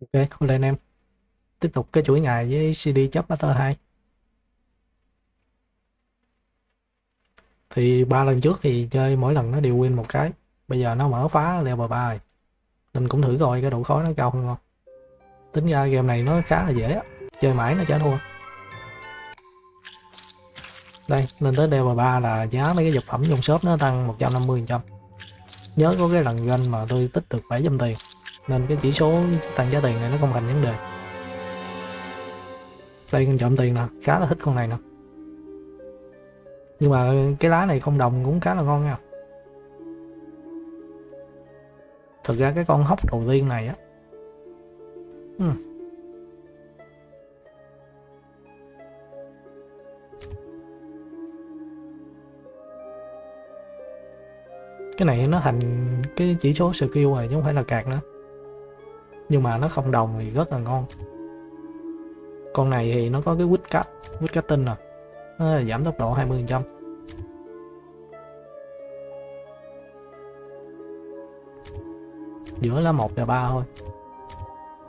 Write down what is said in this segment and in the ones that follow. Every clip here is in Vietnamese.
Ok, hôm nay anh em tiếp tục cái chuỗi ngày với CD chấp Master 2 thì ba lần trước thì chơi mỗi lần nó đều win một cái. Bây giờ nó mở phá level 3 rồi. Mình cũng thử coi cái độ khó nó cao hơn không tính ra game này nó khá là dễ á. Chơi mãi nó chả thua. Đây lên tới level 3 là giá mấy cái vật phẩm trong shop nó tăng 150% nhớ có cái lần ganh mà tôi tích được 700 tiền nên cái chỉ số tăng giá tiền này nó không thành vấn đề. Đây con trộm tiền nè, khá là thích con này nè. Nhưng mà cái lá này không đồng cũng khá là ngon nha. Thực ra cái con hốc đầu tiên này á uhm. cái này nó thành cái chỉ số skill rồi chứ không phải là cạc nữa nhưng mà nó không đồng thì rất là ngon. Con này thì nó có cái quýt cắt quýt cắt tinh nè nó giảm tốc độ 20 trăm. Giữa lá 1 và 3 thôi.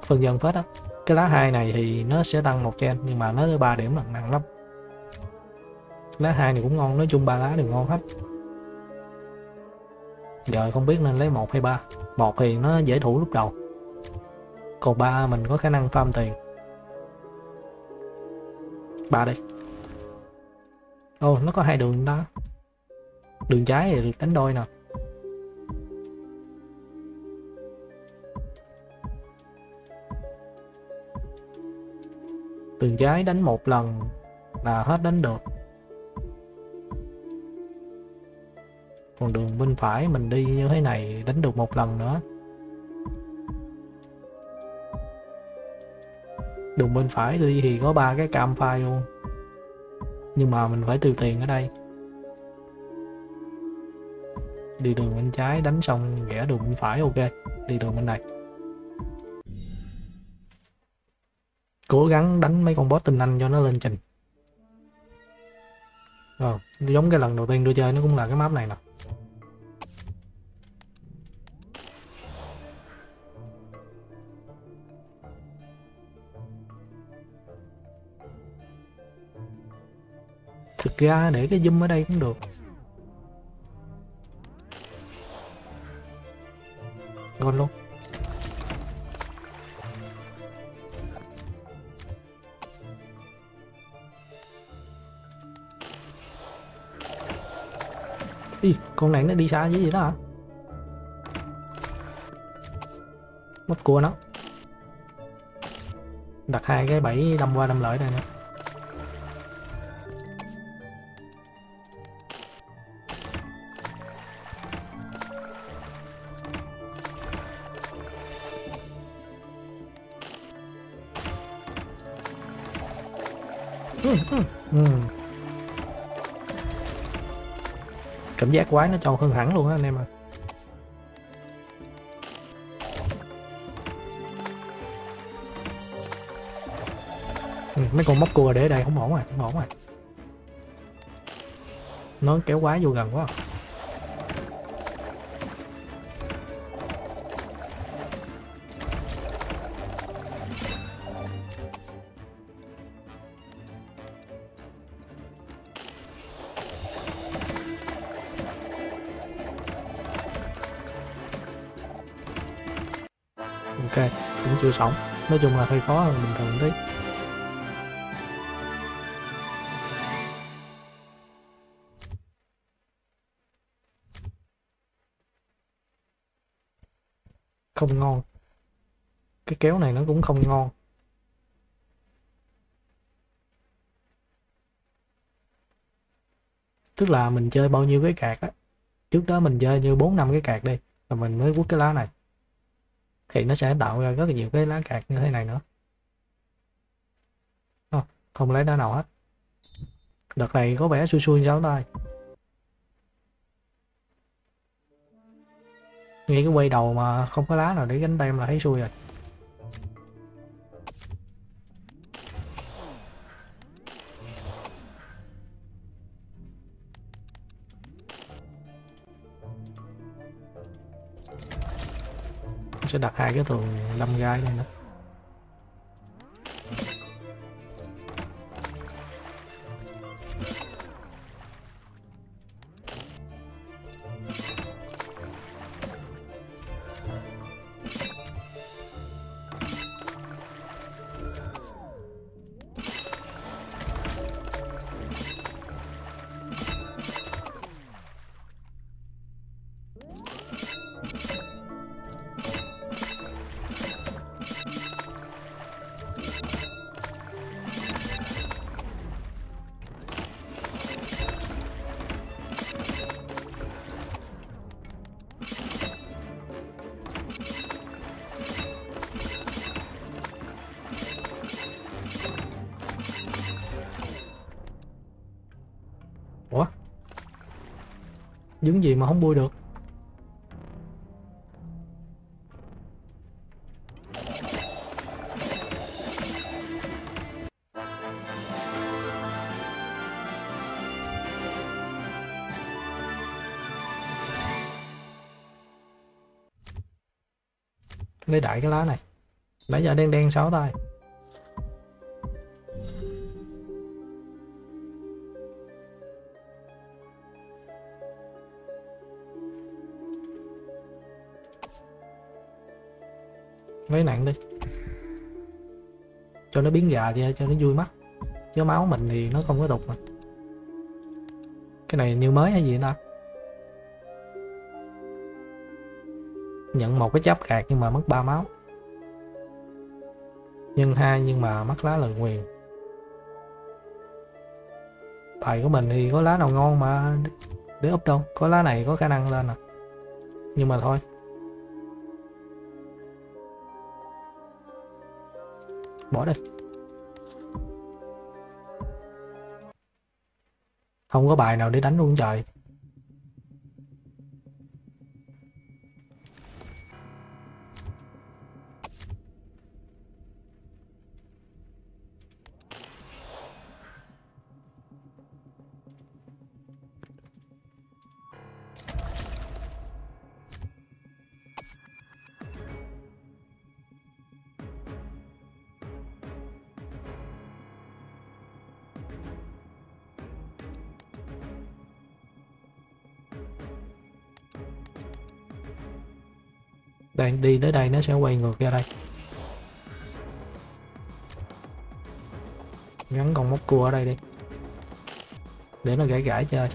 Phần dần phết á. Cái lá 2 này thì nó sẽ tăng một gen, nhưng mà nó 3 điểm là nặng lắm. Lá 2 này cũng ngon, nói chung ba lá đều ngon hết. Giờ không biết nên lấy một hay ba. Một thì nó dễ thủ lúc đầu còn ba mình có khả năng farm tiền. Ba đây ô oh, nó có hai đường đó. Đường trái thì được đánh đôi nè. Đường trái đánh một lần là hết đánh được. Còn đường bên phải mình đi như thế này đánh được một lần nữa. Đường bên phải đi thì có ba cái cam file luôn. Nhưng mà mình phải tiêu tiền ở đây. Đi đường bên trái đánh xong rẽ đường bên phải, ok. Đi đường bên này. Cố gắng đánh mấy con boss tinh anh cho nó lên trình. Rồi, giống cái lần đầu tiên tôi chơi nó cũng là cái map này nè. Thực ra để cái zoom ở đây cũng được. Ngon luôn. Ý, con này nó đi xa với gì đó hả? Mất cua nó. Đặt hai cái bẫy đâm qua đâm lợi đây nè. Ừ. cảm giác quái nó trâu hơn hẳn luôn á anh em à ừ, mấy con móc cua để đây không ổn rồi không ổn rồi nó kéo quái vô gần quá. ok chưa sống nói chung là hơi khó hơn bình thường đấy không ngon. Cái kéo này nó cũng không ngon. Tức là mình chơi bao nhiêu cái cạc á. Trước đó mình chơi như bốn năm cái cạc đi, rồi mình mới quất cái lá này thì nó sẽ tạo ra rất là nhiều cái lá cạc như thế này nữa. Oh, không lấy đá nào hết. Đợt này có vẻ xui xui sao tay nghĩ cái quay đầu mà không có lá nào để gánh tem là thấy xui rồi. Sẽ đặt hai cái tường lâm gai đây nữa. Những gì mà không bui được. Lấy đại cái lá này. Nãy giờ đen đen sáu tay. Lấy nặng đi. Cho nó biến già đi, cho nó vui mắt. Chứ máu mình thì nó không có đục mà. Cái này như mới hay gì ta? Nhận một cái cháp cạc nhưng mà mất ba máu. Nhân hai nhưng mà mất lá lời nguyền. Bài của mình thì có lá nào ngon mà để úp đâu. Có lá này có khả năng lên à. Nhưng mà thôi. Bỏ đi. Không có bài nào để đánh luôn trời. Tới đây nó sẽ quay ngược ra đây. Gắn con móc cua ở đây đi. Để nó gãy gãy chơi.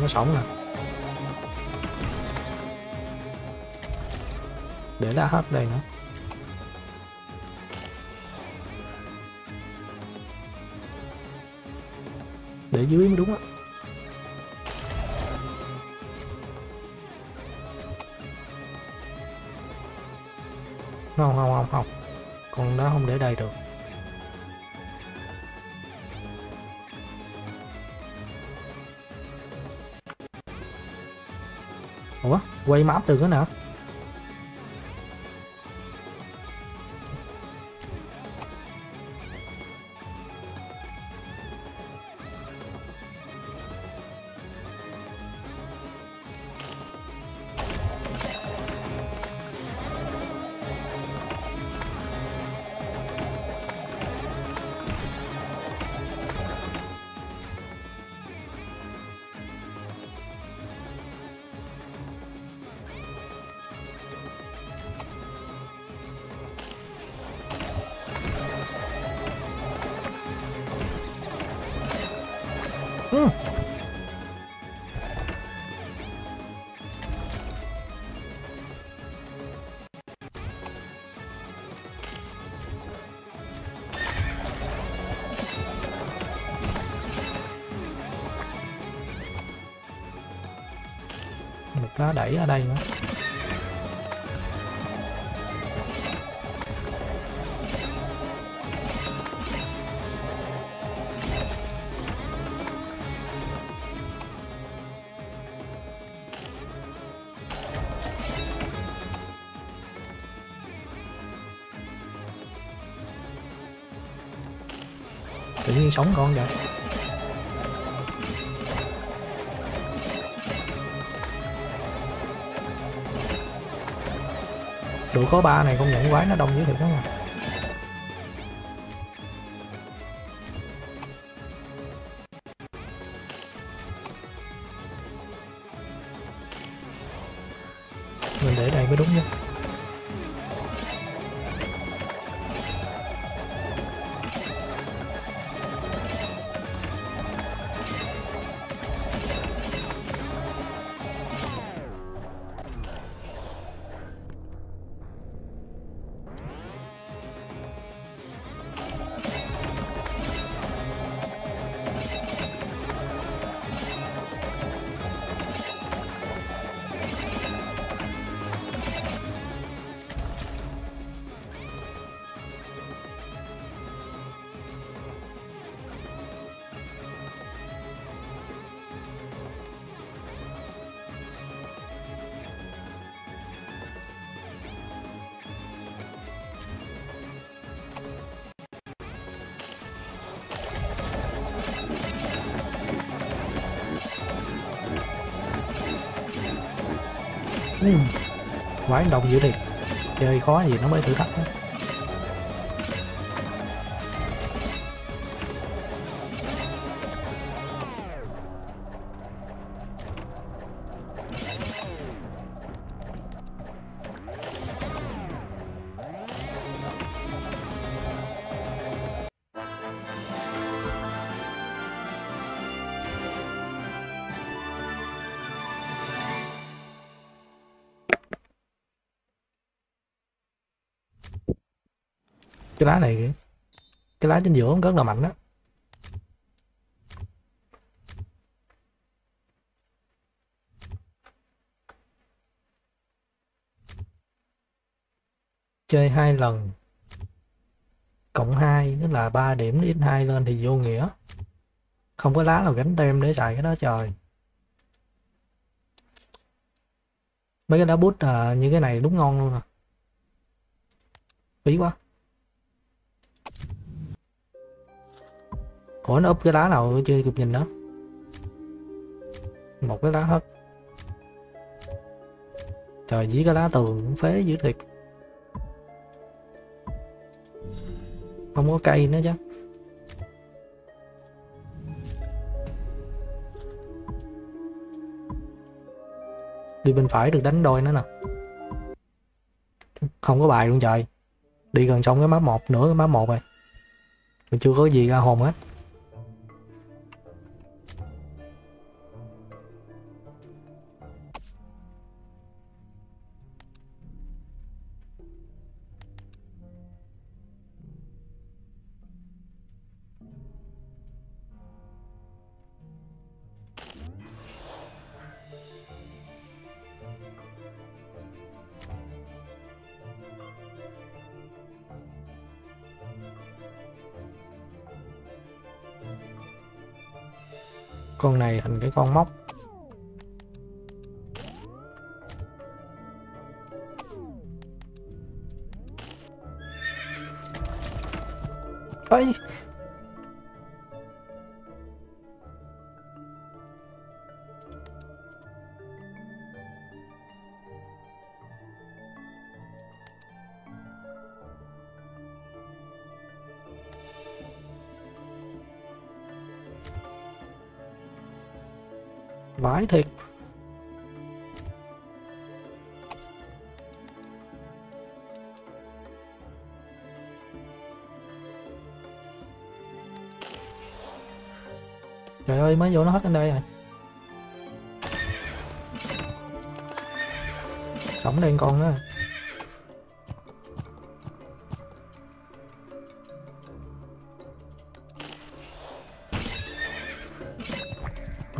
Nó sống nè đã hấp hết đây nữa để dưới mới đúng á. Không không không không. Còn đó không để đây được. Ủa, quay map được cái nè. Đẩy ở đây nữa. Tự nhiên sống con vậy. Đội có ba này công nhận quái nó đông dữ thiệt lắm mà mình để đây mới đúng nhé. Quái đông dữ thiệt chơi khó gì nó mới thử thách đó. Cái lá này cái lá trên giữa rất là mạnh đó chơi hai lần. Cộng 2 tức là 3 điểm x 2 lên thì vô nghĩa. Không có lá nào gánh tem để xài cái đó trời. Mấy cái đá bút à, như cái này đúng ngon luôn à. Phí quá. Ủa, nó úp cái lá nào chưa kịp nhìn đó một cái lá hết. Trời, dí cái lá tường cũng phế dữ thiệt. Không có cây nữa chứ. Đi bên phải được đánh đôi nữa nè. Không có bài luôn trời. Đi gần xong cái map một nữa cái map một rồi. Mình chưa có gì ra hồn hết. Con móc ấy vãi thiệt. Trời ơi, mới vô nó hết lên đây rồi. Sống đây con nữa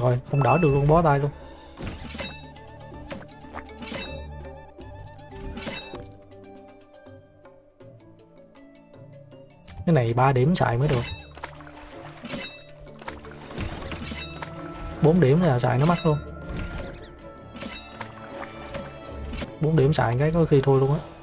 rồi, không đỡ được luôn bó tay luôn. Cái này 3 điểm xài mới được. 4 điểm là xài nó mắc luôn. 4 điểm xài cái có khi thôi luôn á.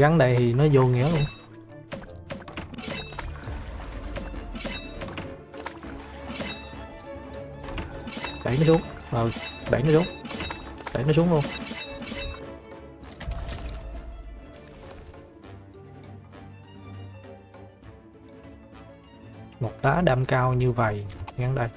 Gắn đây thì nó vô nghĩa luôn. Đẩy nó xuống. Ờ đẩy nó xuống. Đẩy nó xuống luôn. Một đá đam cao như vậy. Ngắn đây.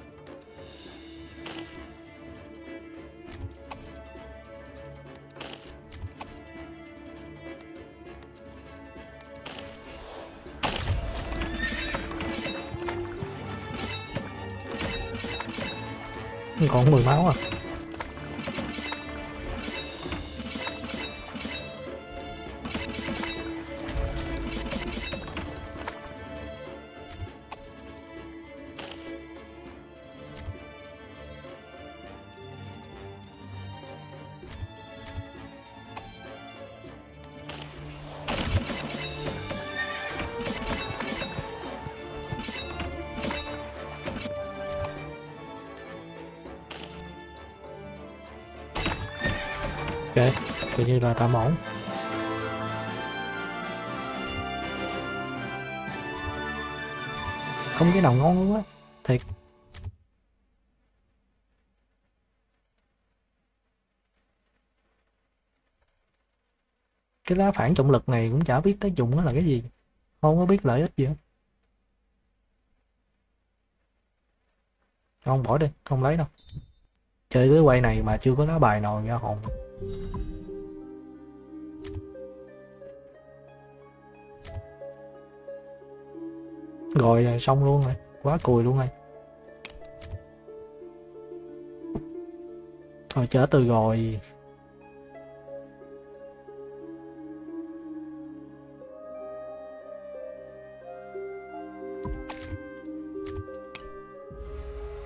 Còn 10 máu à? Là tạm ổn không cái nào ngon luôn á thiệt. Cái lá phản trọng lực này cũng chả biết tác dụng nó là cái gì, không có biết lợi ích gì hết. Không bỏ đi, không lấy đâu. Chơi cái quay này mà chưa có lá bài nào ra hồn. Rồi xong luôn rồi, quá cùi luôn rồi. Thôi chở từ rồi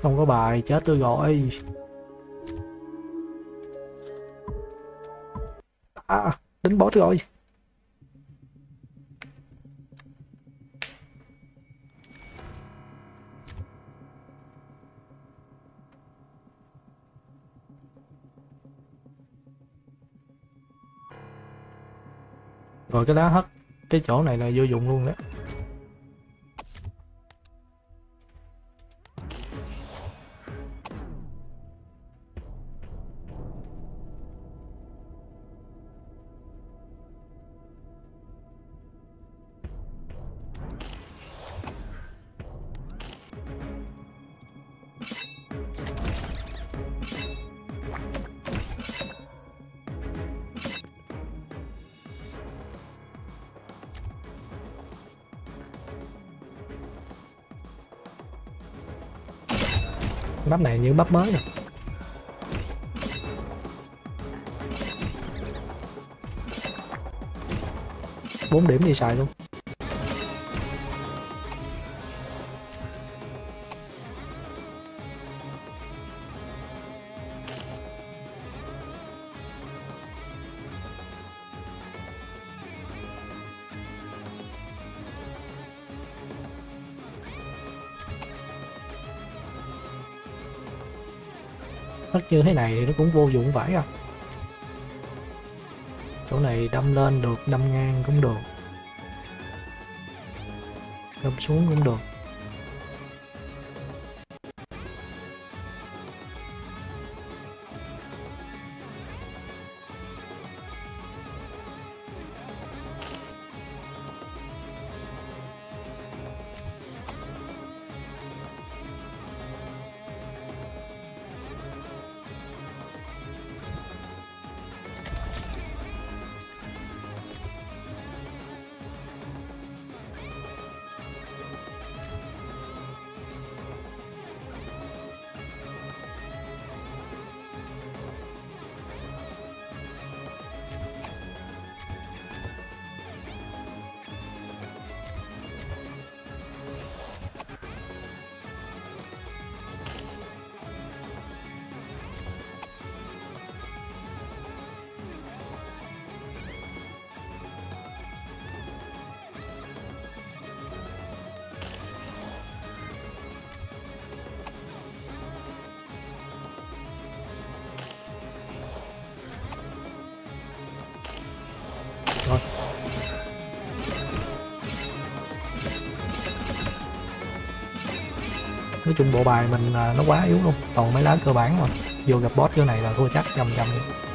không có bài chết tôi gọi. À đánh boss rồi rồi cái lá hất cái chỗ này là vô dụng luôn đấy bắp này như bắp mới nè. Bốn điểm đi xài luôn. Như thế này thì nó cũng vô dụng vãi à. Chỗ này đâm lên được, đâm ngang cũng được. Đâm xuống cũng được. Thôi. Nói chung bộ bài mình à, nó quá yếu luôn. Toàn mấy lá cơ bản mà. Vô gặp boss kiểu này là thua chắc trăm luôn.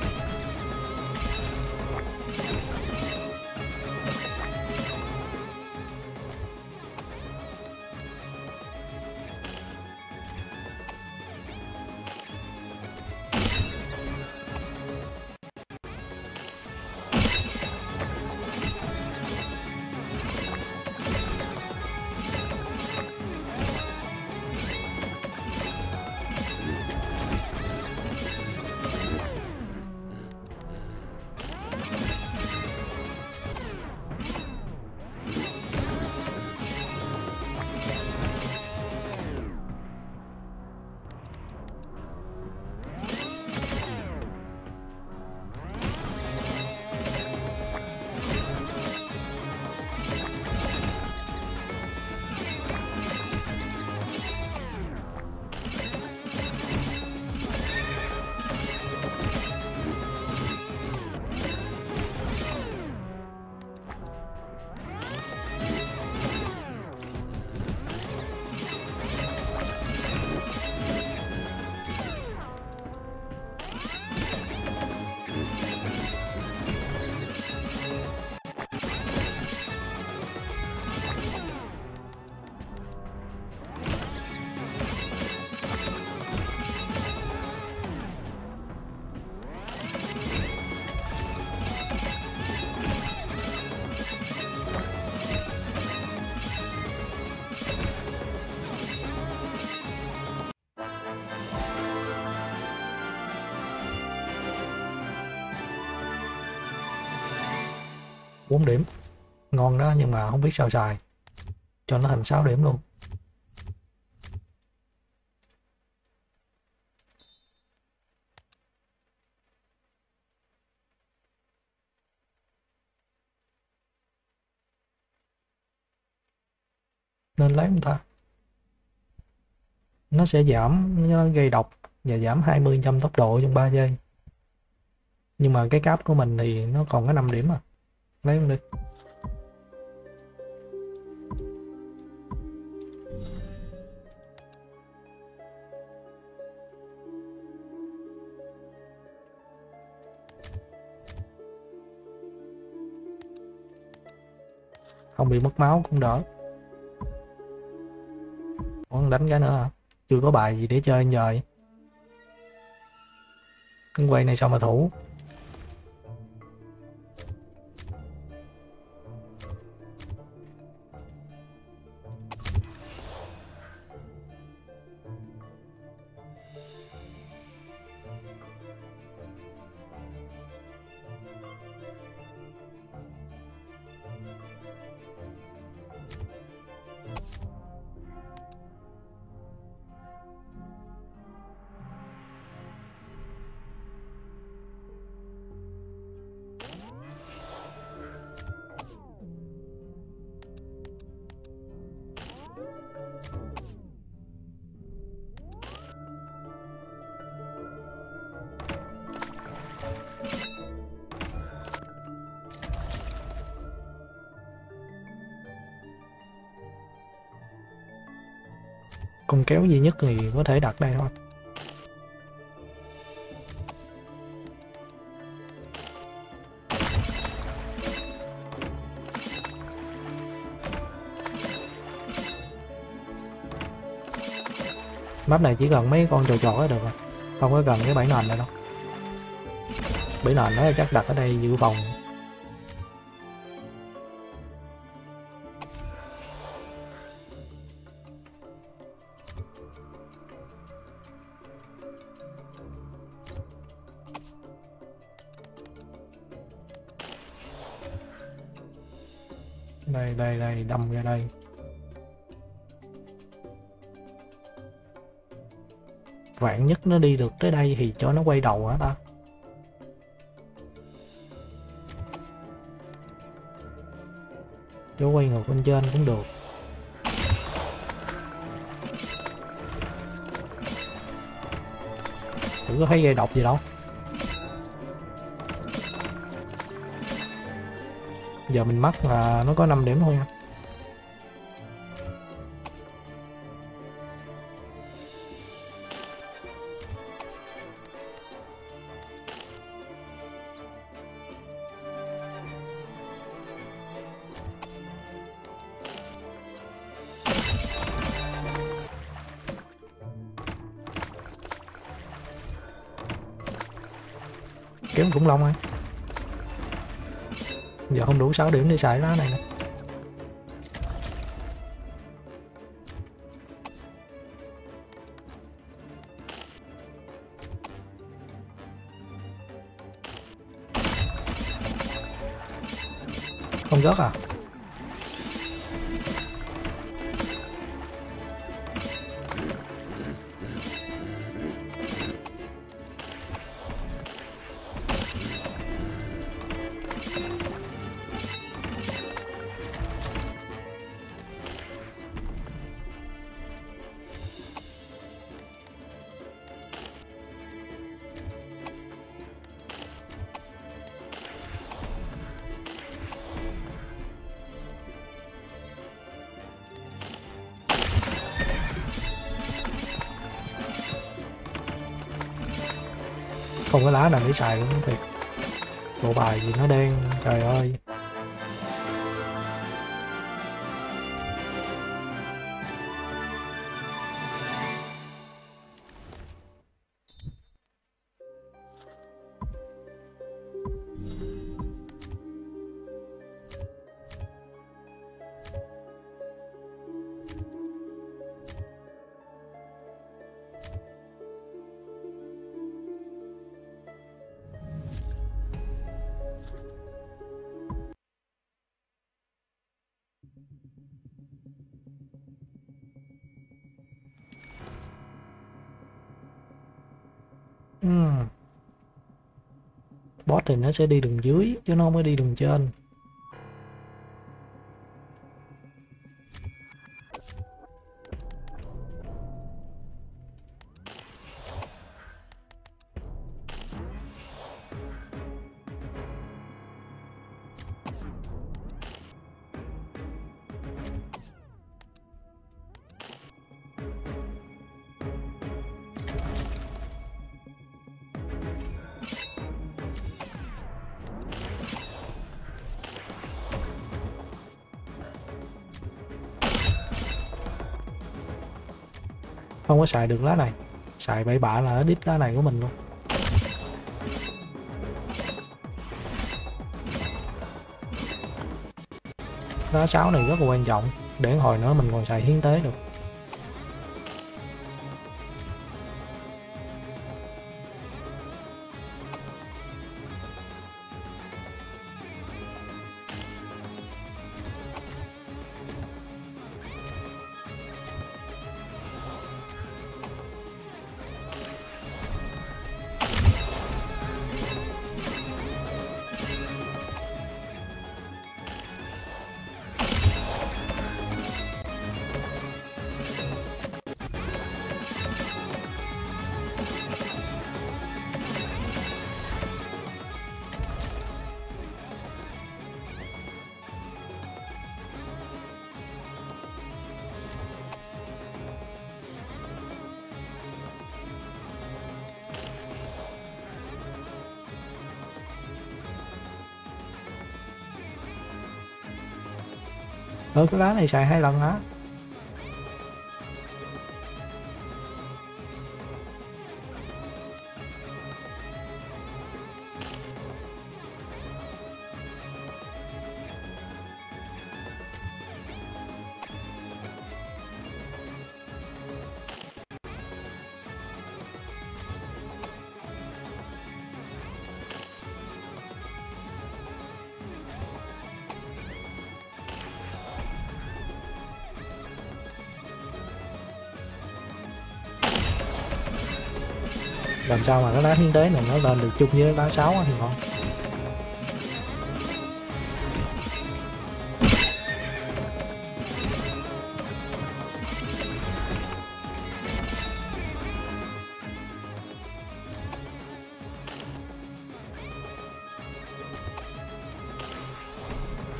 Ngon đó, nhưng mà không biết sao xài. Cho nó thành 6 điểm luôn. Nên lấy không ta? Nó sẽ giảm, nó gây độc và giảm 20 trăm tốc độ trong 3 giây. Nhưng mà cái cáp của mình thì nó còn có 5 điểm à. Lấy không đi? Bị mất máu cũng đỡ. Còn đánh cái nữa à chưa có bài gì để chơi giờ vậy? cái quay này sao mà thủ? Con kéo duy nhất thì có thể đặt đây thôi. Map này chỉ cần mấy con trò trò là được rồi. Không có cần cái bẫy nền này đâu. Bẫy nền nó chắc đặt ở đây dự phòng này đâm ra đây. Vạn nhất nó đi được tới đây thì cho nó quay đầu hả ta? Cho quay ngược bên trên cũng được. Thử có thấy gây độc gì đâu. Giờ mình mắc là nó có 5 điểm thôi nha khủng long thôi giờ không đủ 6 điểm để xài lá này nè. Không rớt à? Lá nào để xài luôn thiệt. Bộ bài gì nó đen trời ơi. Thì nó sẽ đi đường dưới chứ nó không có đi đường trên. Có xài được lá này. Xài bậy bạ là nó đít lá này của mình luôn. Lá sáu này rất là quan trọng. Để hồi nữa mình còn xài hiến tế được. Ừ cái lá này xài hai lần á làm sao mà cái lá hiến tế này, nó lên được chung với lá sáu thì ngon.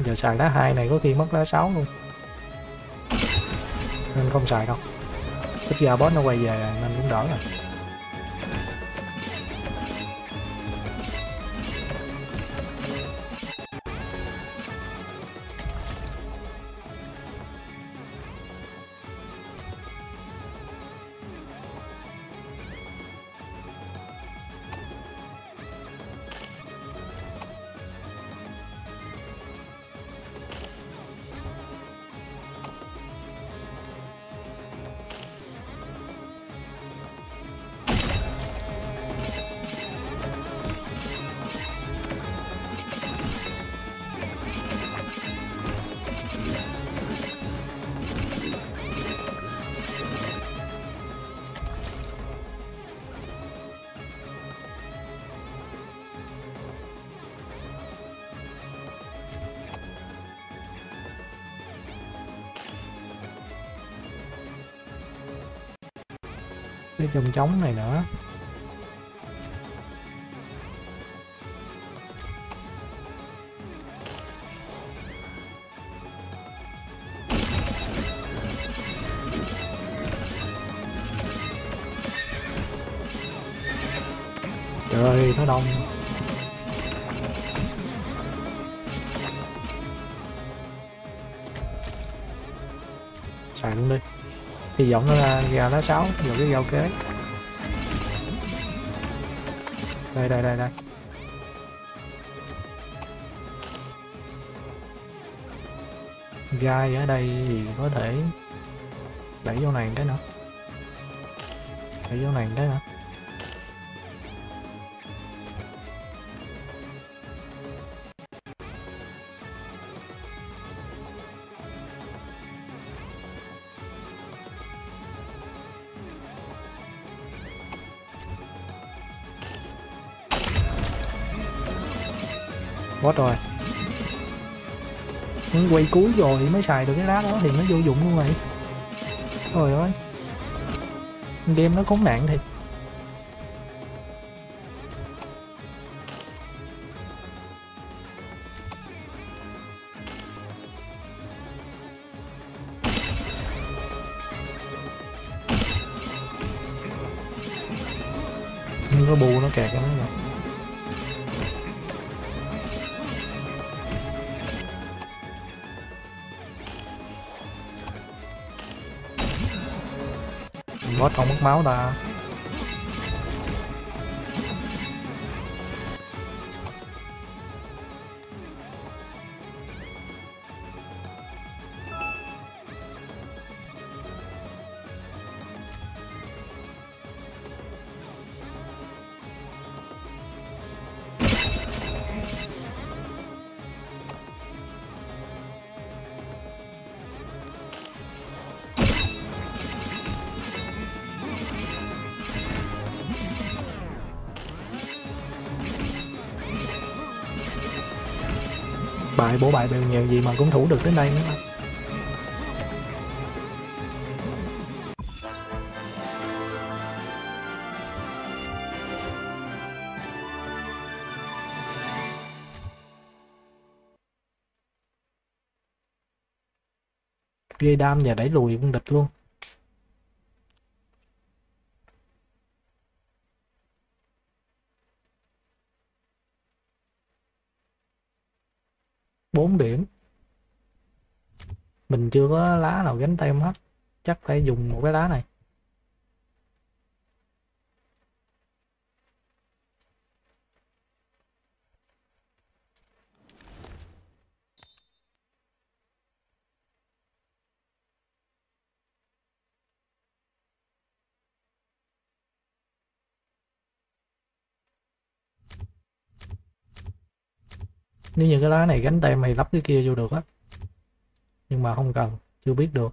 Giờ xài lá hai này có khi mất lá sáu luôn. Nên không xài đâu. Ít ra boss nó quay về nên cũng đỡ rồi. Cái chân trống này nữa. Hy vọng nó ra gà lá sáu vào cái giao kế. Đây đây đây đây. Gai ở đây thì có thể đẩy vô này cái nữa. Đẩy vô này cái nữa. Boss rồi. Nó quay cuối rồi mới xài được cái lá đó thì nó vô dụng luôn vậy, Trời ơi. Game nó khốn nạn thiệt. Máu ta. Bộ bài bèo nhèo gì mà cũng thủ được đến đây nữa mà. gây đam và đẩy lùi quân địch luôn bốn biển. Mình chưa có lá nào gánh tem hết. Chắc phải dùng một cái lá này. Nếu như cái lá này gánh tem mày lắp cái kia vô được á. Nhưng mà không cần, chưa biết được.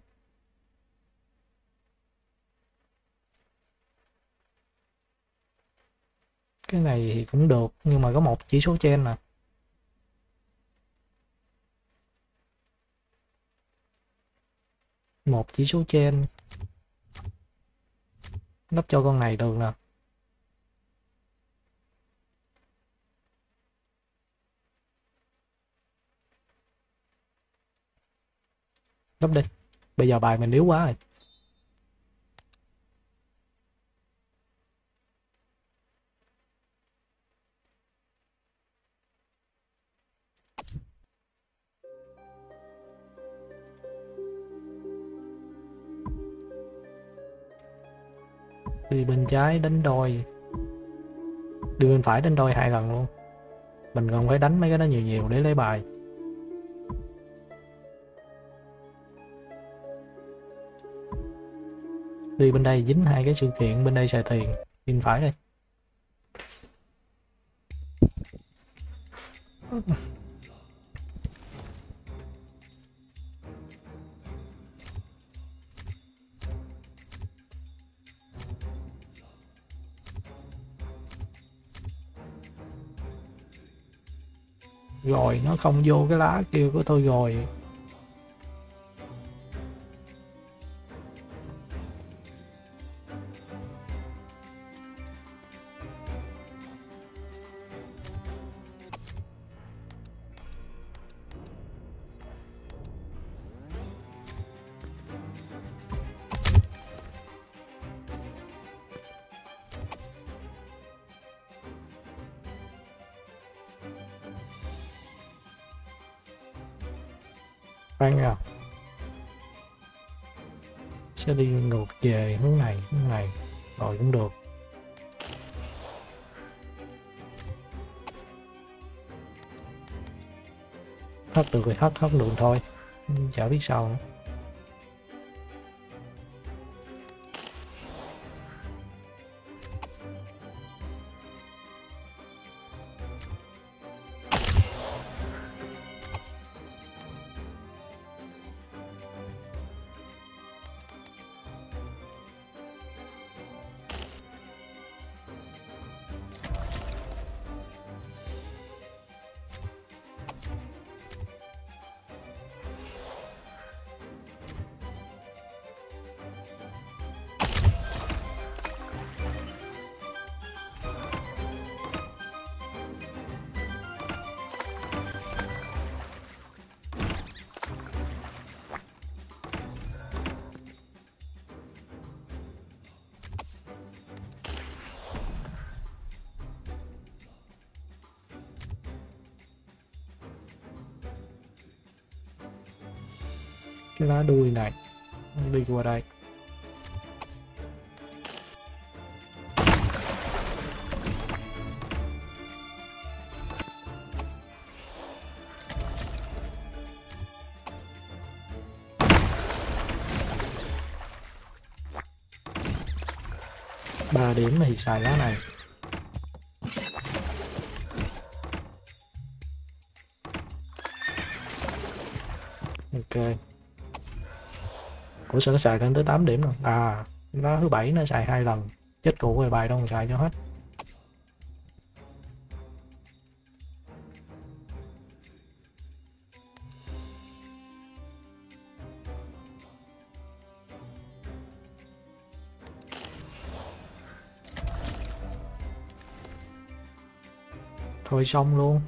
Cái này thì cũng được, nhưng mà có một chỉ số trên nè. Một chỉ số trên. Lắp cho con này được nè. Lắp đi. Bây giờ bài mình yếu quá rồi. Đi bên trái đánh đôi. Đi bên phải đánh đôi hai lần luôn. Mình còn phải đánh mấy cái đó nhiều nhiều để lấy bài. Đi bên đây dính hai cái sự kiện, bên đây xài tiền. Bên phải đây. Rồi nó không vô cái lá kia của tôi rồi hất được lượng thôi. Chả biết sao nữa. Cái lá đuôi này. Đi qua đây. Ba điểm thì xài lá này. Ủa, sao nó xài lên tới 8 điểm rồi? À nó thứ bảy nó xài hai lần. Chết cụ về bài đâu mà xài cho hết. Thôi xong luôn.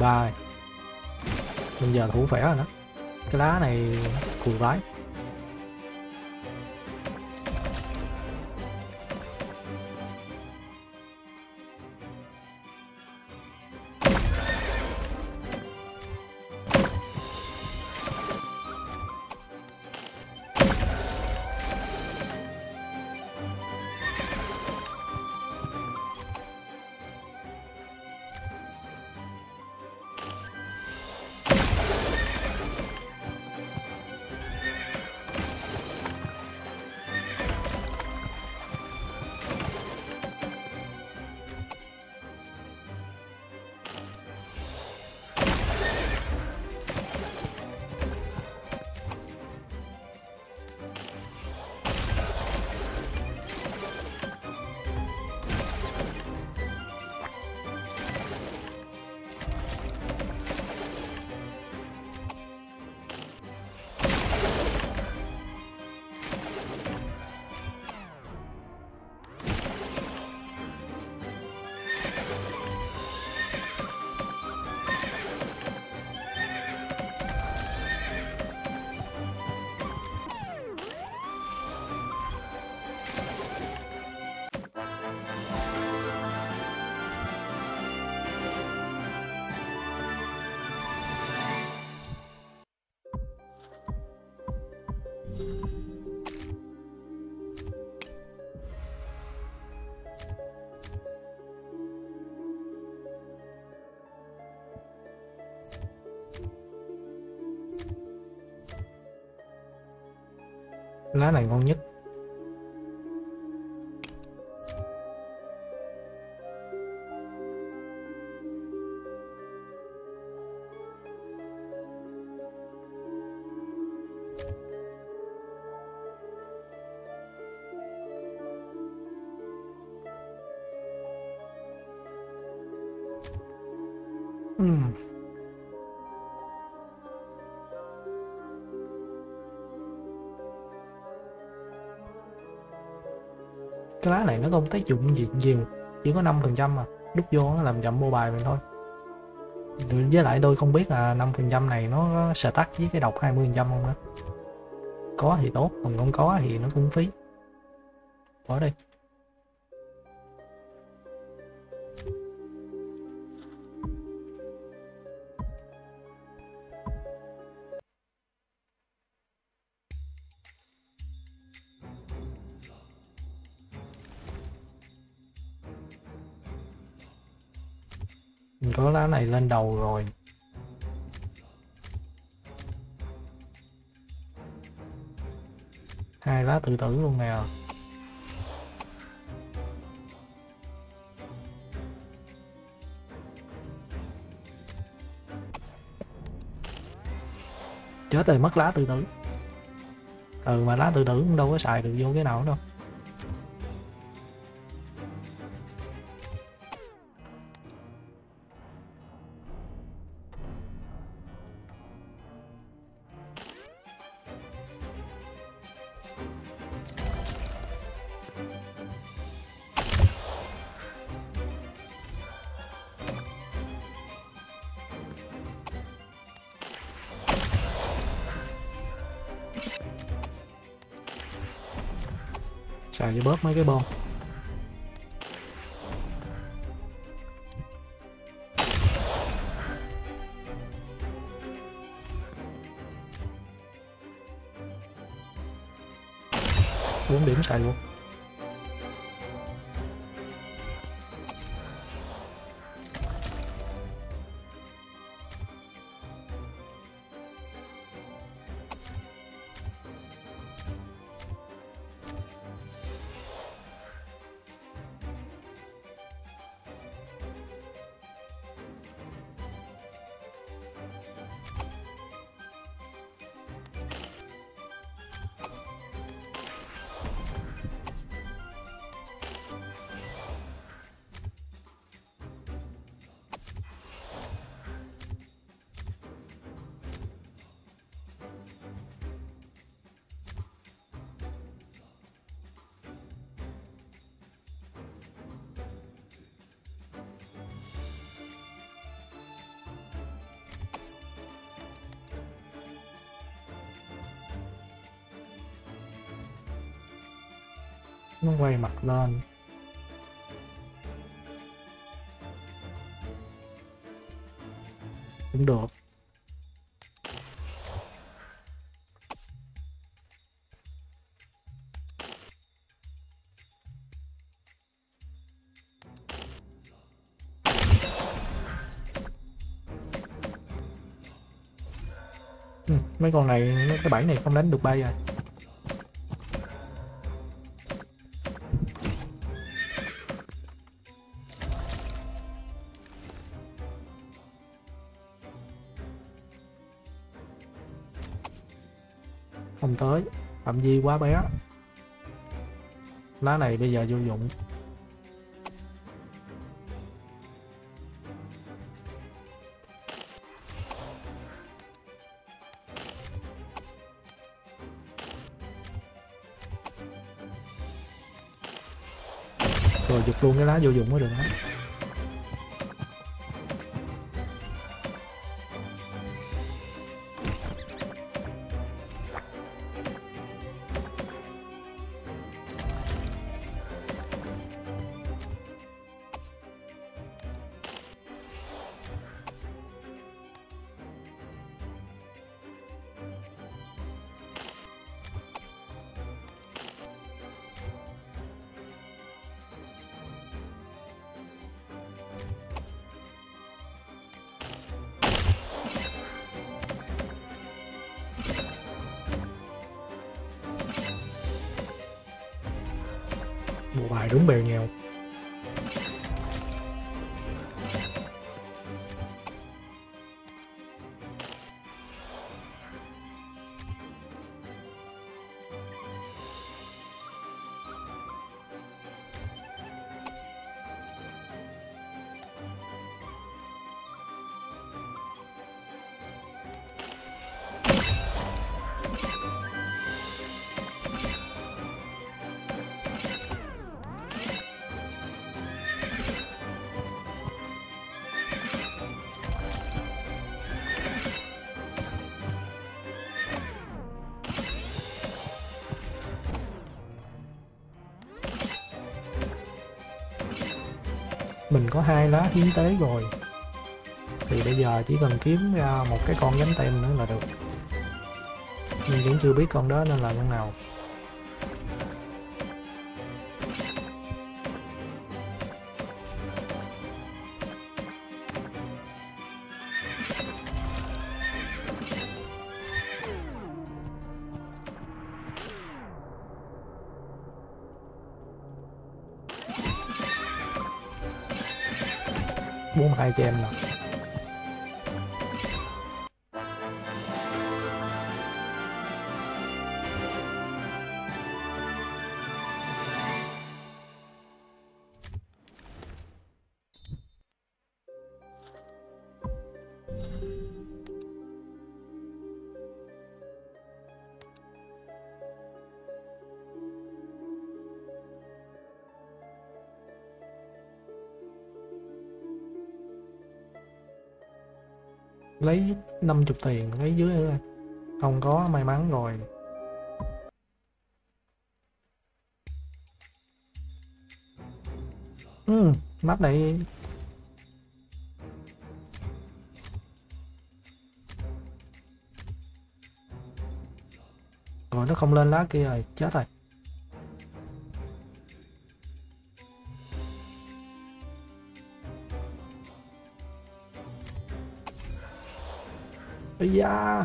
13 bây giờ thủ khỏe rồi đó. Cái lá này cù vái. Lá này ngon nhất. Cái lá này nó không tác dụng gì nhiều, chỉ có 5 phần trăm mà Lúc vô nó làm chậm mua bài mình thôi. Với lại tôi không biết là 5 phần trăm này nó sẽ tắt với cái độc 20 phần trăm không đó. Có thì tốt, còn không có thì nó cũng phí. Bỏ đi. Đầu rồi. Hai lá tự tử luôn nè. Chết rồi, mất lá tự tử ừ mà lá tự tử cũng đâu có xài được vô cái nào đâu. Xài bớt mấy cái bom. Bốn điểm xài luôn. Nó quay mặt lên. Cũng được. Ừ, mấy con này, mấy cái bẫy này không đánh được bay rồi phạm vi quá bé. Lá này bây giờ vô dụng. Rồi giật luôn cái lá vô dụng mới được đó có hai lá hiến tế rồi. Thì bây giờ chỉ cần kiếm ra một cái con gánh tem nữa là được. Nhưng vẫn chưa biết con đó nên là con nào. Bốn hai cho em nè. 50 tiền lấy dưới nữa không có may mắn rồi. Ừ, map này. Rồi nó không lên lá kia rồi chết rồi. Ây da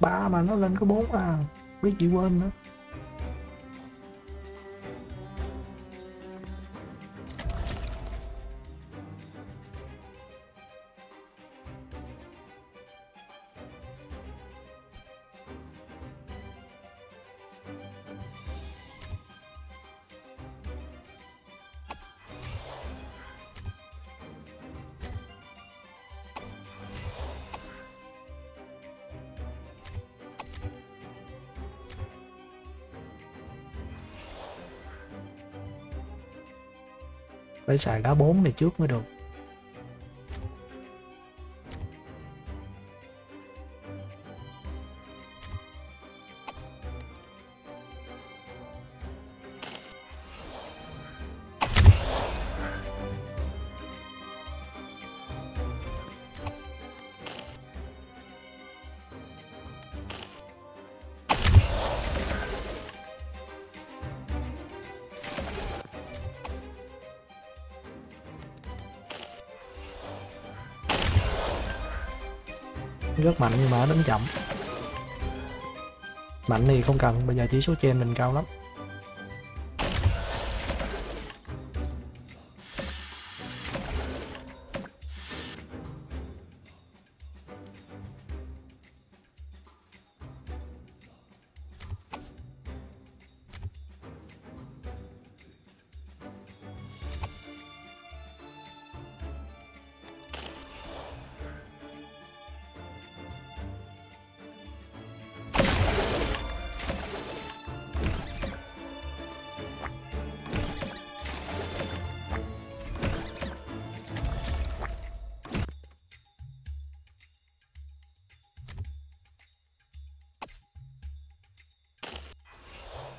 ba mà nó lên có bốn à. Biết chị quên nữa. Phải xài đá 4 này trước mới được. Rất mạnh nhưng mà đánh chậm. Mạnh thì không cần, bây giờ chỉ số trên mình cao lắm.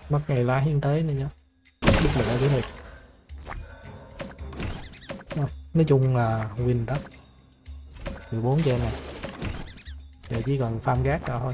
Mất ngày lá hiên tế này nhá. Đứt lửa cái này. Ờ, nói chung là win đó. 14 gen này giờ chỉ cần farm gác ra thôi.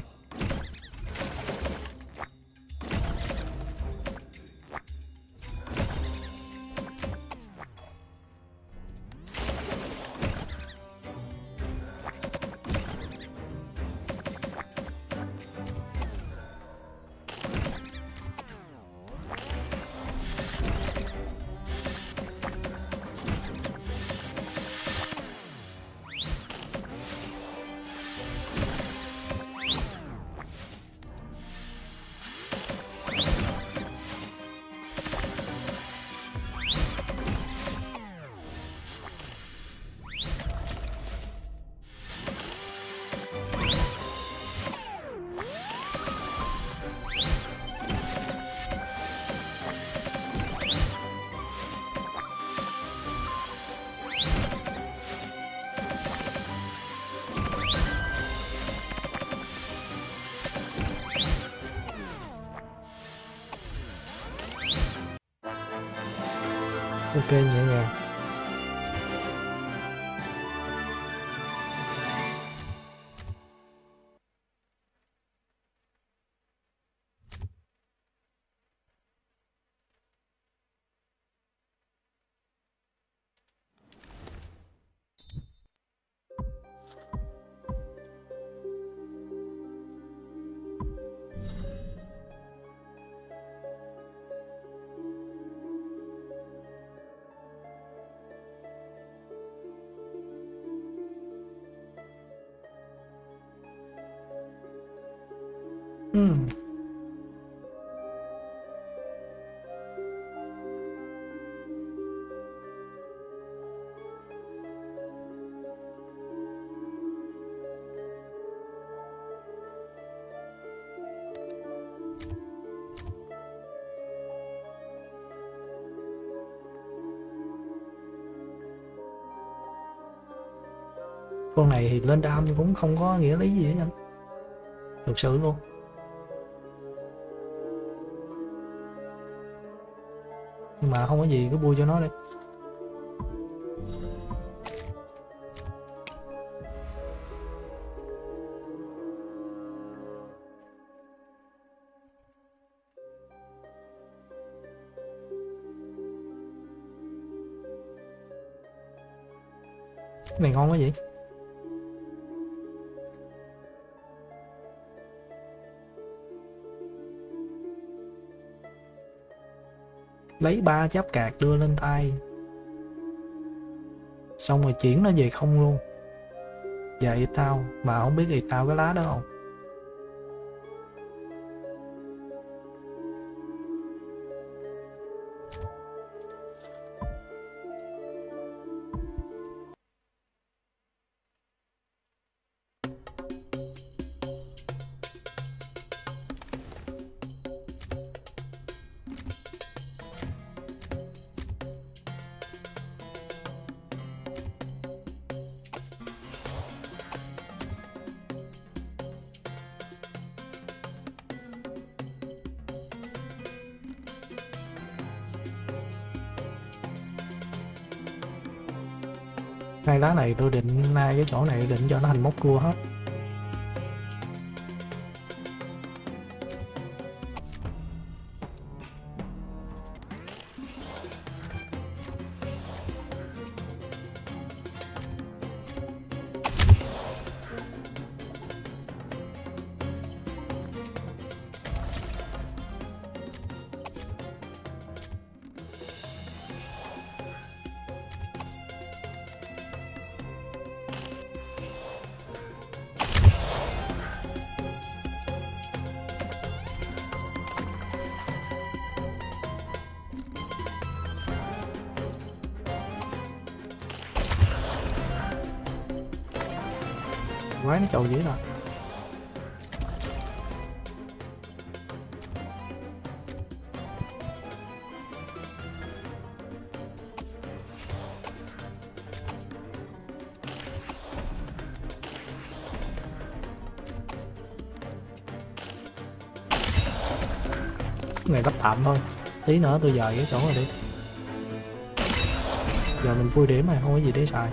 Con này thì lên đam cũng không có nghĩa lý gì hết anh thực sự luôn. Nhưng mà không có gì, cứ bui cho nó đi. Này ngon quá vậy. Lấy ba cháp cạc đưa lên tay. Xong rồi chuyển nó về không luôn. Vậy tao, mà không biết thì tao cái lá đó không? Hai lá này tôi định, hai cái chỗ này định cho nó thành móc cua hết. Quái dưới rồi này lắp tạm thôi. Tí nữa tôi dời cái chỗ này đi. Giờ mình vui điểm rồi, không có gì để xài.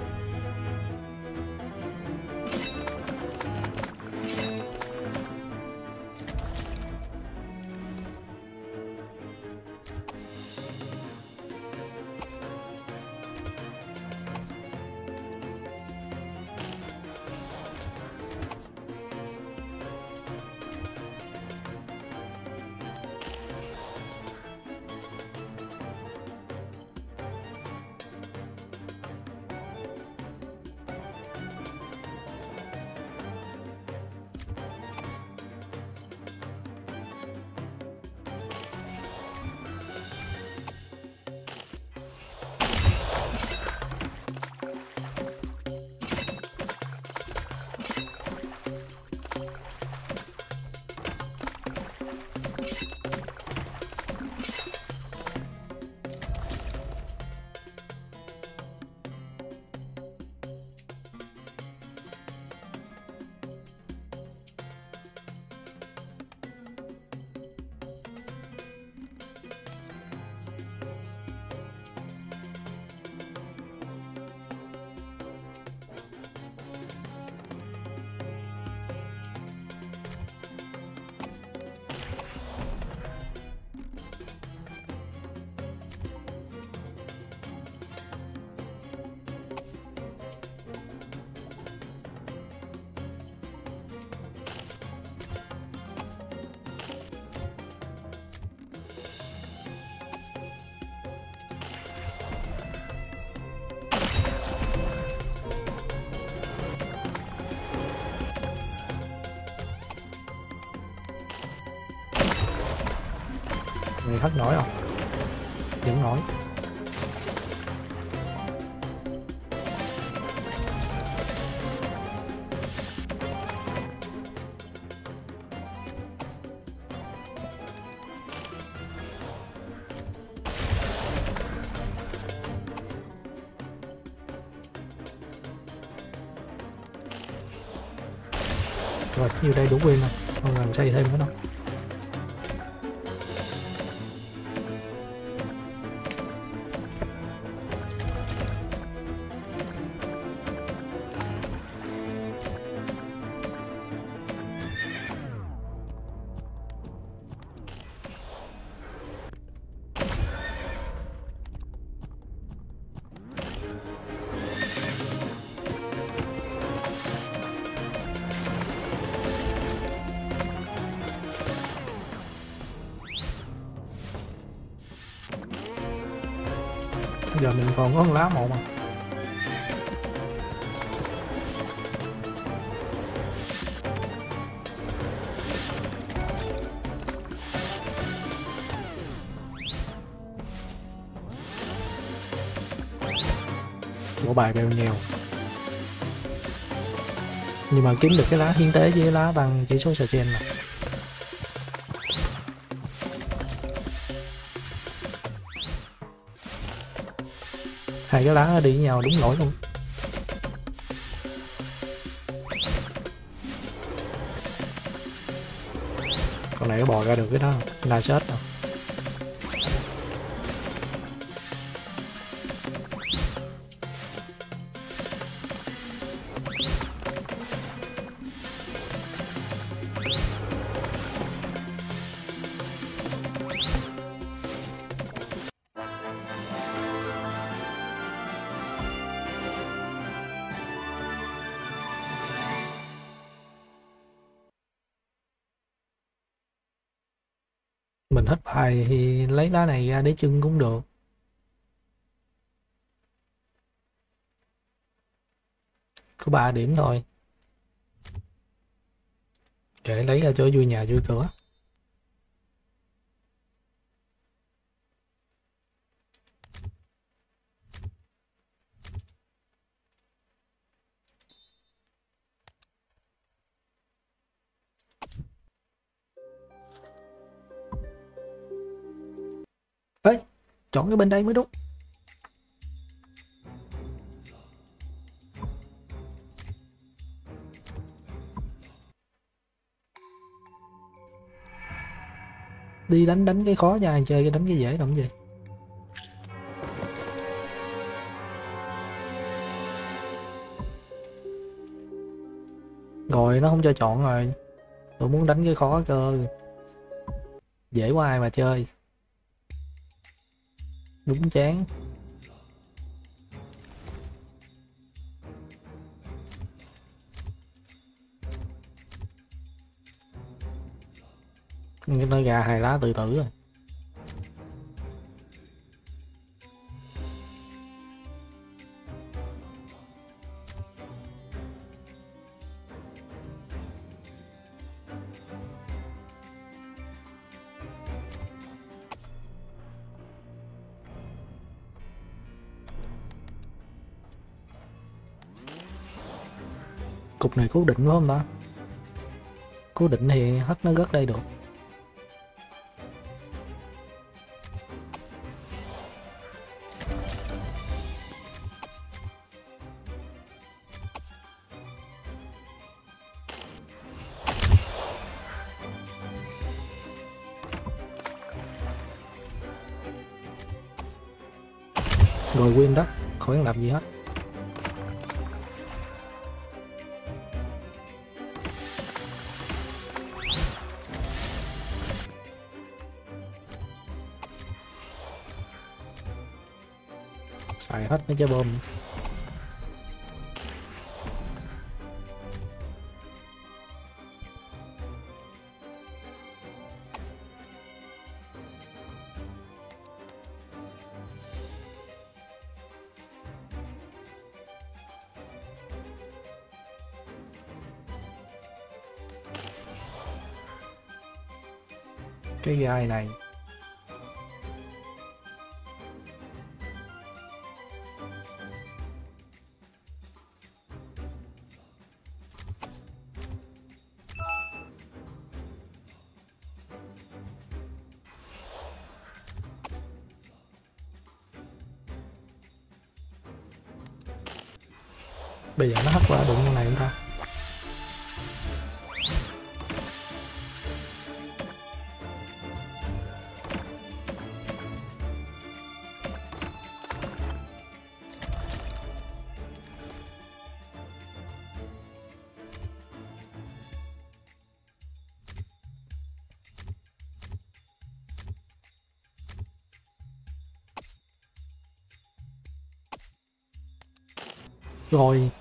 hất nói không? Vẫn nói rồi nhiêu đây đủ quyền không không làm xây thêm nữa. Bài bèo nhiều nhưng mà kiếm được cái lá hiến tế với lá tăng chỉ số sờ trên mà. Hai cái lá đi với nhau đúng lỗi luôn con này có bò ra được cái đó là chết. Lá này ra để trưng cũng được. Có 3 điểm thôi. Kệ, lấy ra cho vui nhà vui cửa. Cái bên đây mới đúng. Đi đánh đánh cái khó nha chơi, cái đánh cái dễ làm gì rồi, nó không cho chọn rồi. Tôi muốn đánh cái khó cơ. Dễ quá ai mà chơi đúng chán. Nó ra hai lá tự tử rồi. Cục này cố định đúng không ta cố định thì hất nó rớt đây được. Rồi win đó khỏi làm gì hết. Nó cho bom. Cái gai này. bây giờ nó hất qua đụng con này không ta? Rồi.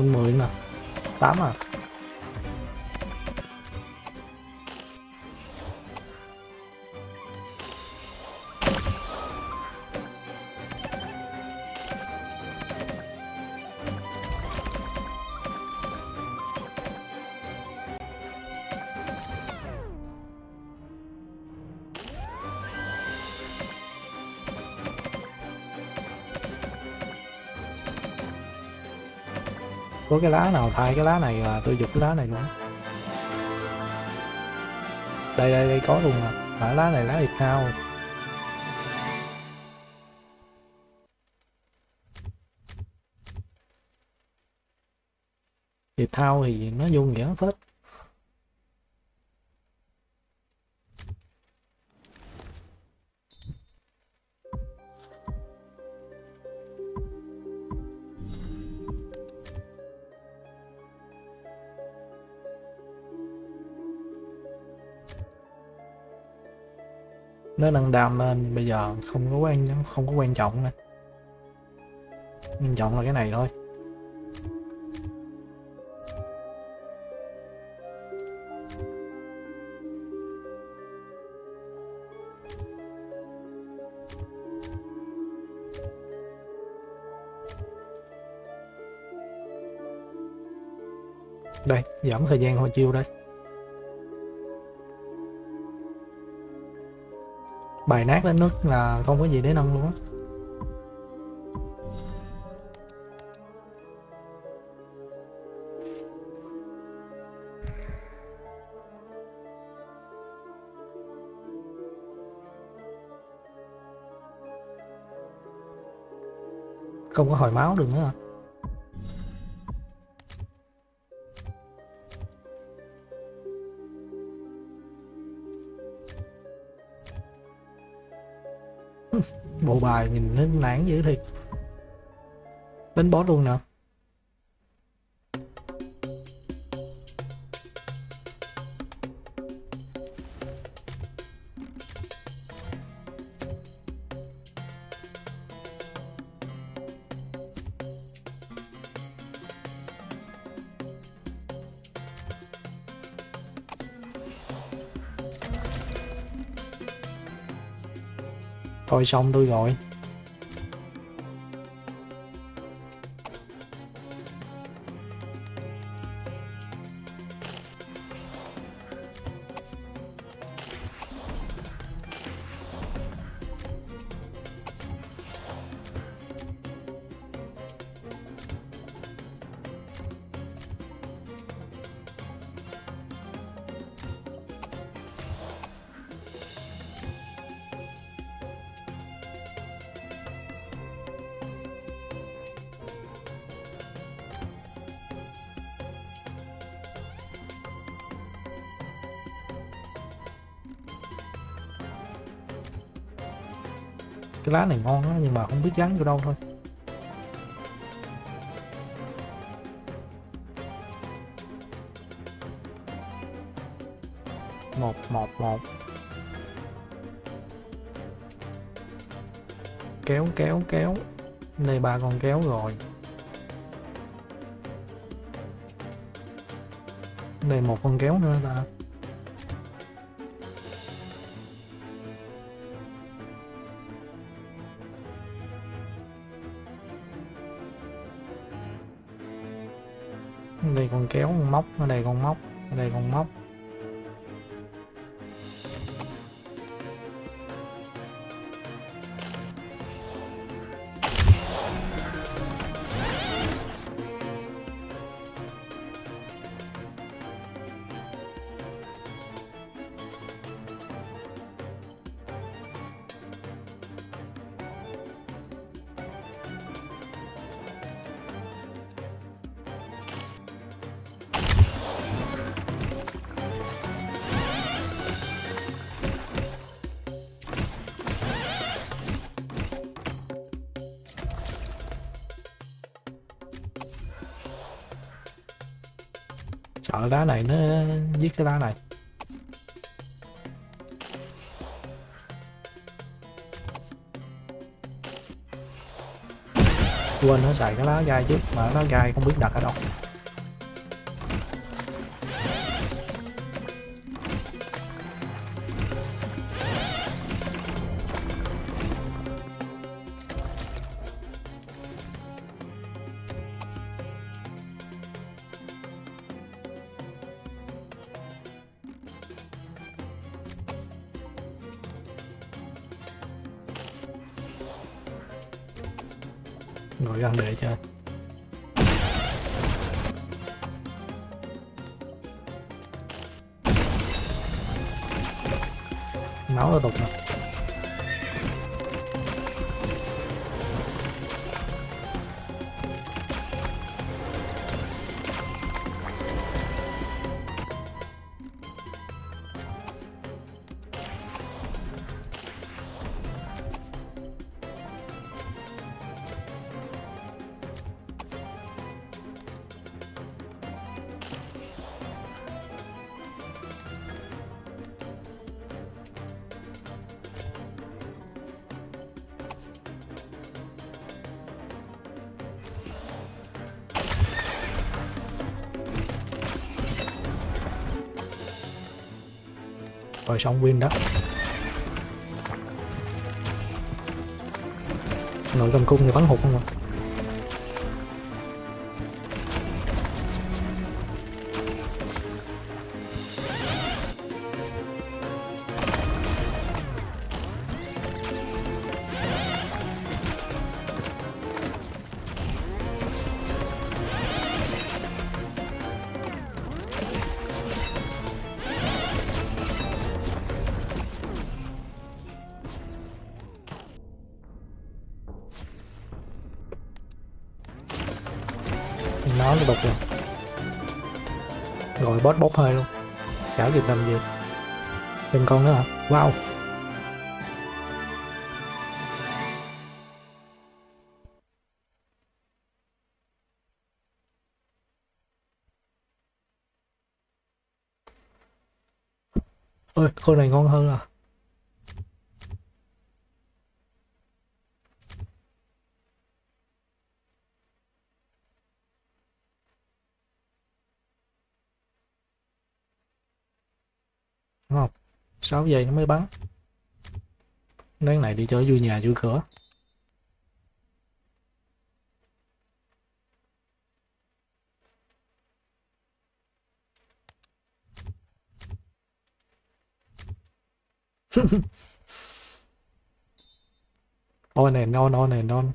Tăng lên 10 nè. 8 à? Cái lá nào, thay cái lá này là tôi giục cái lá này luôn. Đây đây đây, có luôn à à. lá này lá thịt hao. Thịt thao thì nó vô nghĩa phết mới nâng đam lên. Bây giờ không có quan, không có quan trọng nữa. Quan trọng là cái này thôi. Đây, giảm thời gian hồi chiêu đây. Bài nát đến nước là không có gì để nâng luôn á. Không có hồi máu được nữa bộ bài nhìn nó nản dữ thiệt. Đánh boss luôn nào? Coi xong tôi rồi cái lá này ngon á nhưng mà không biết gắn vô đâu thôi. Một một một. Kéo kéo kéo. Đây ba con kéo rồi. Đây một con kéo nữa ta? Kéo con móc ở đây con móc ở đây con móc. Ít cái đá này. Quên nó xài cái lá gai chứ, mà nó gai không biết đặt ở đâu. Xong win đó. Nội cầm cung thì bắn hụt không à đục rồi rồi boss bốc hơi luôn. Chả kịp làm gì. Thêm con nữa hả? Wow. Ơi con này ngon hơn à đúng không 6 giây nó mới bắn. Lấy này đi cho vui nhà vui cửa. Ôi này non ôi này non.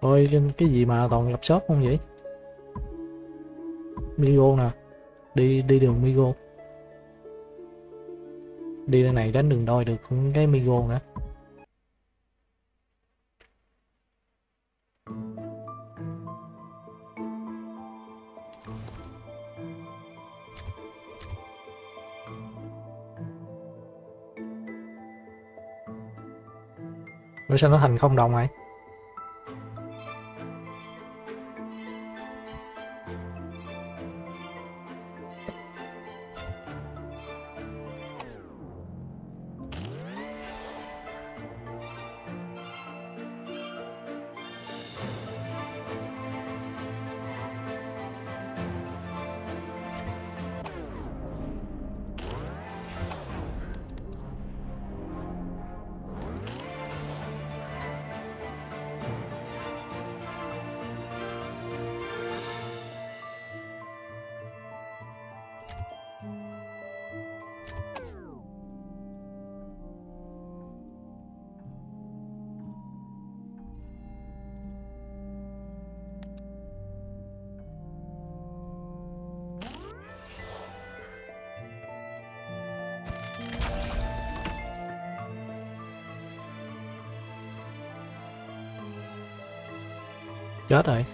Ôi, cái gì mà toàn gặp shop không vậy? Migo nè. Đi đi đường Migo. Đi đây này đánh đường đôi được cái Migo nữa. Bữa sao nó thành không đồng này? Chết rồi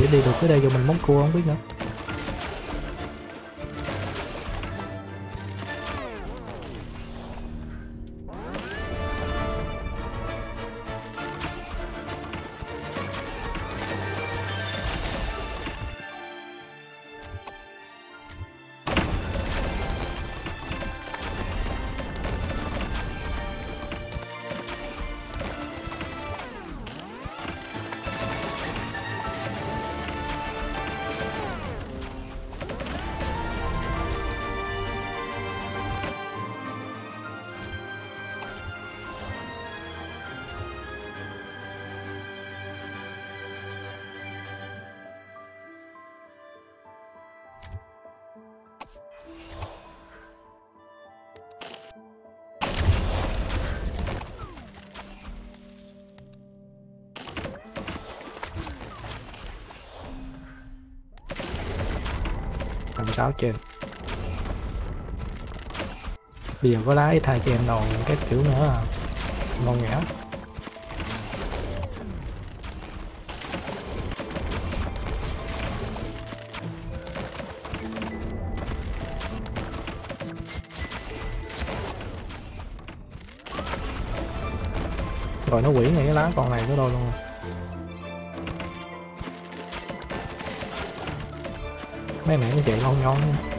thì đi được tới đây cho mình món cua không biết nữa. Tầm sáu trên. Bây giờ có lái thay cho em đồ các kiểu nữa à. Ngon nghẽ rồi nó quỷ ngay cái lá còn này nó đôi luôn. rồi mấy mẹ nó chạy ngon ngon nha.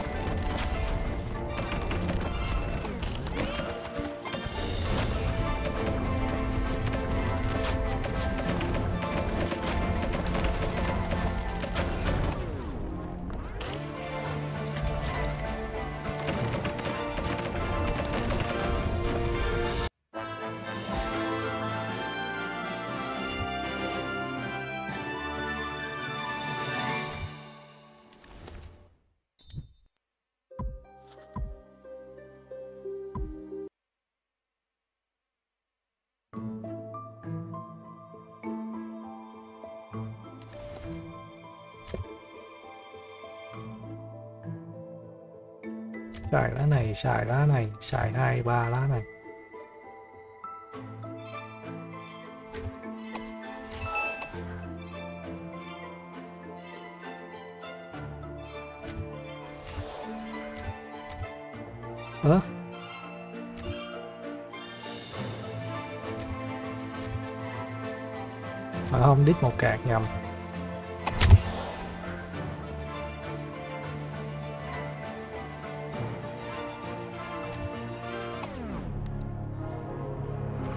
Xài lá này xài hai ba lá này. Ơ? À, không đít một cạc nhầm.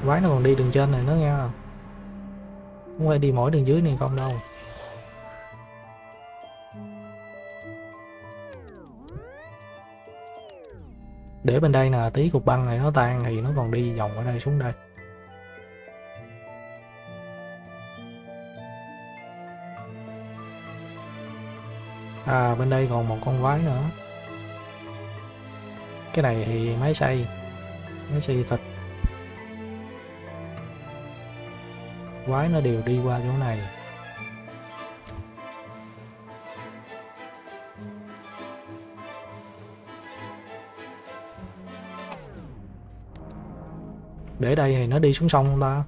Quái nó còn đi đường trên này nữa nha không phải đi mỗi đường dưới này không đâu. Để bên đây nè, tí cục băng này nó tan thì nó còn đi vòng ở đây xuống đây. À bên đây còn một con quái nữa. Cái này thì máy xay. Máy xay thịt. Quái nó đều đi qua chỗ này. Để đây thì nó đi xuống sông không ta.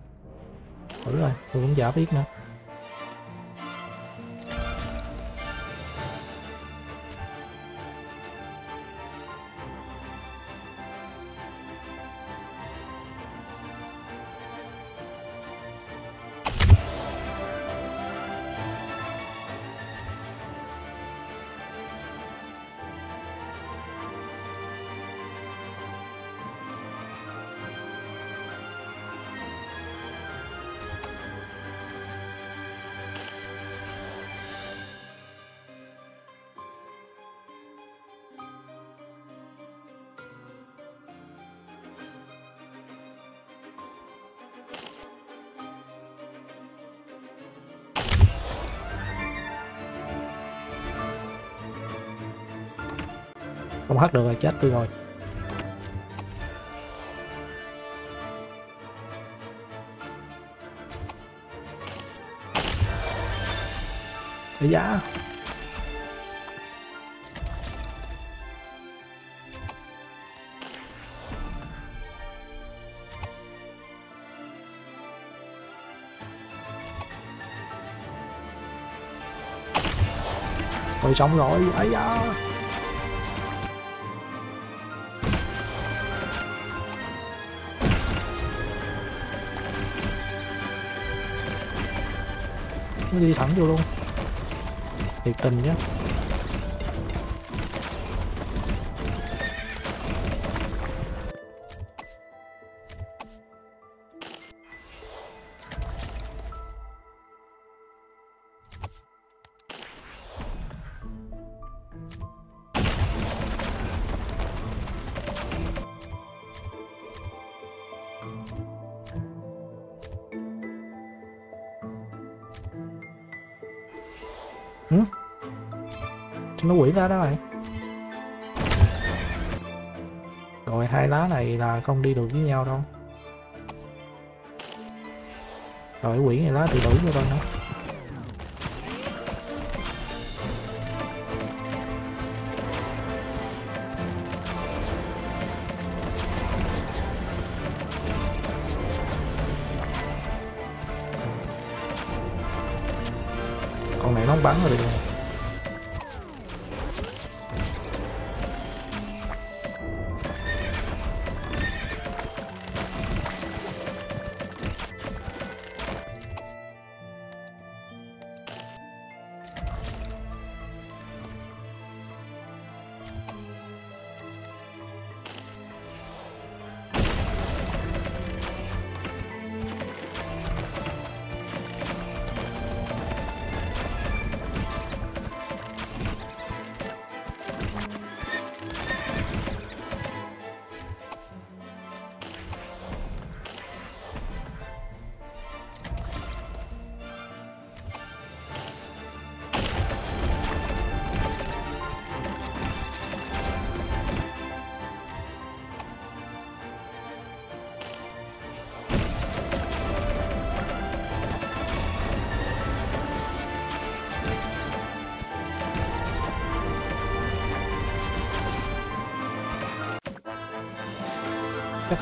Thử rồi tôi cũng chả biết nữa. Không được rồi chết tôi rồi. Ây da. Ôi sống rồi, ấy da. Nó đi thẳng vô luôn Thiệt tình nhé. Không đi được với nhau đâu. Rồi quỷ này lá thì đuổi vô đâu nữa con này nó bắn rồi được rồi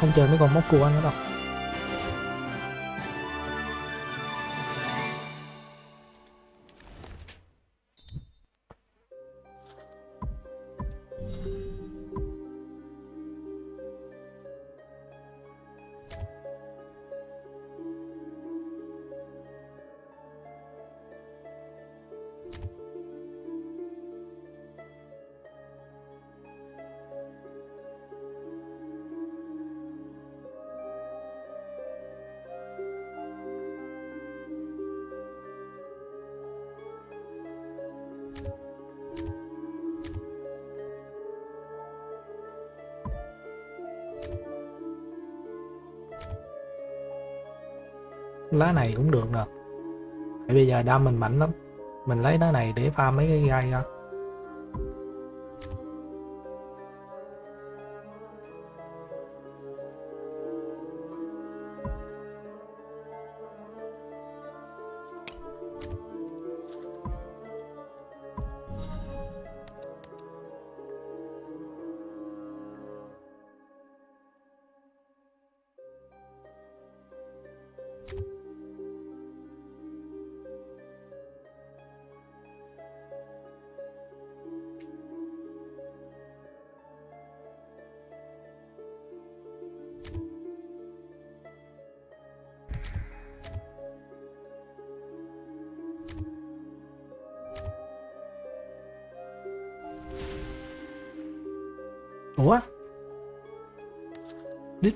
không chơi mấy con móc cua nữa đâu. Lá này cũng được nè. Tại bây giờ đam mình mạnh lắm. Mình lấy lá này để pha mấy cái gai ra.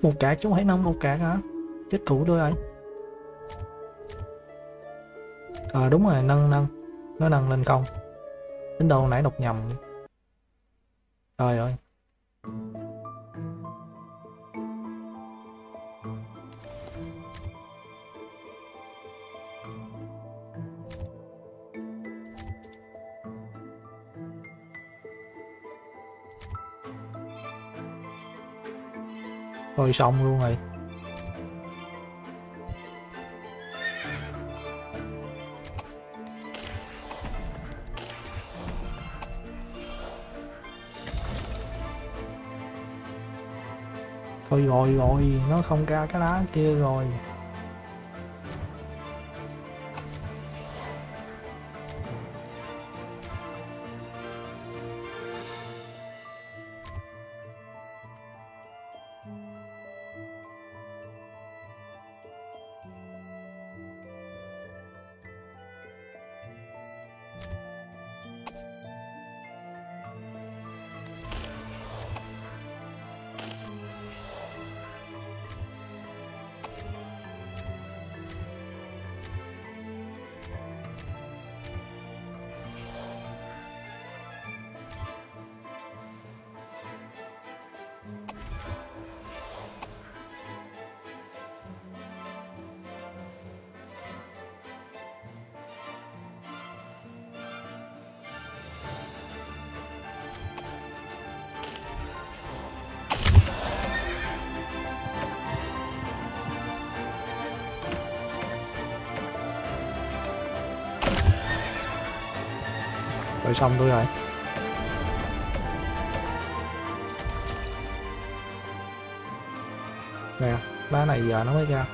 Một cả chứ không phải nâng một cả hả? Chết cũ tôi rồi ờ à, đúng rồi nâng nâng. Nó nâng lên không. Tính đâu nãy đọc nhầm. Trời ơi. Thôi xong luôn rồi. Thôi rồi rồi, nó không ra cái lá kia rồi. Xong tôi rồi. Nè, đá này giờ nó mới ra.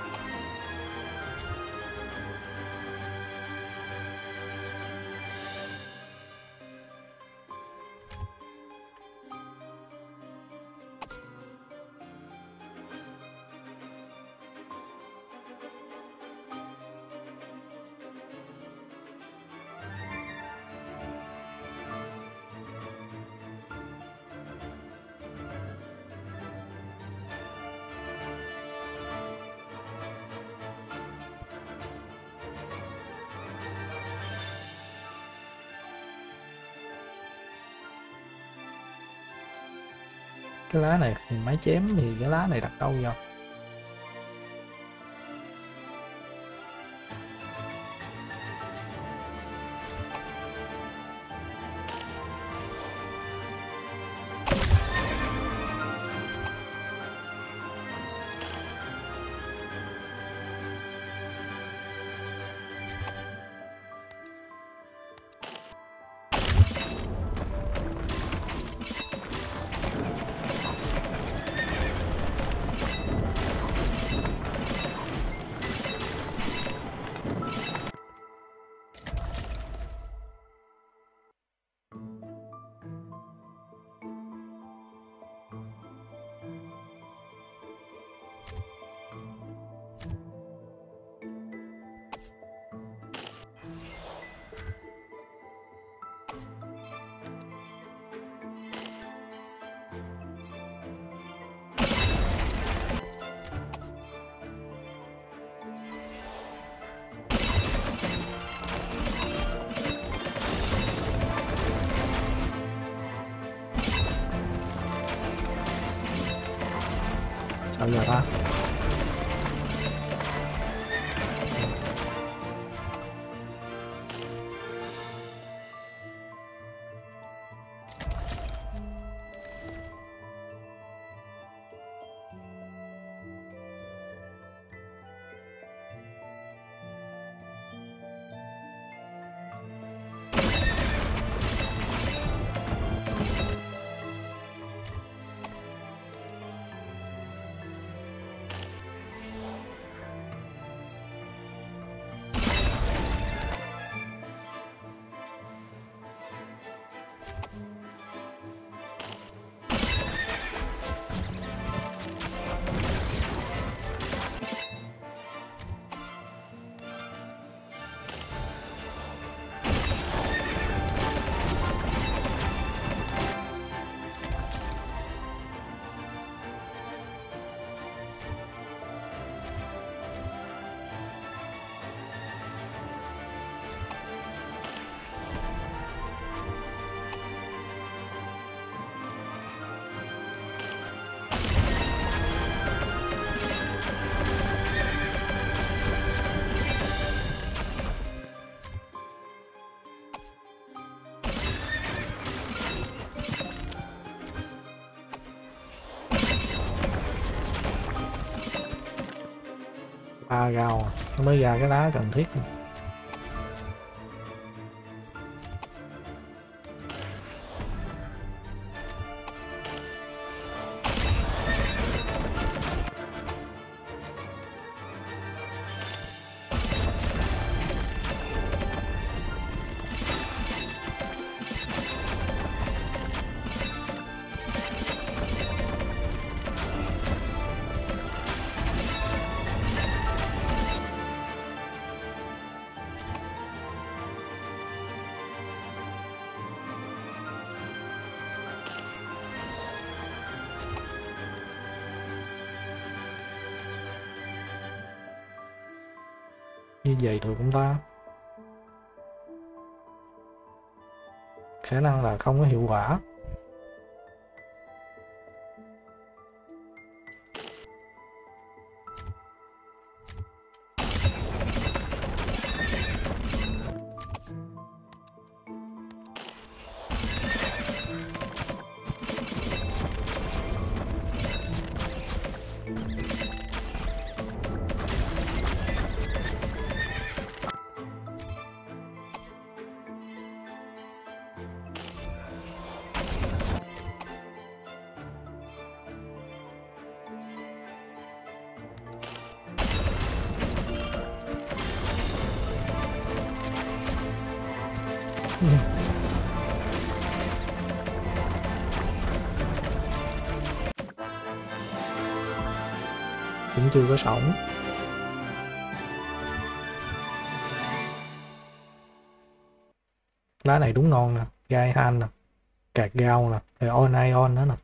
Cái lá này thì máy chém thì cái lá này đặt đâu vậy sao giờ ta nó mới ra cái lá cần thiết gì được không ta. Khả năng là không có hiệu quả. Cũng chưa có sống. Lá này đúng ngon nè, gai han nè, cạc gao nè, rồi on ion nữa nè.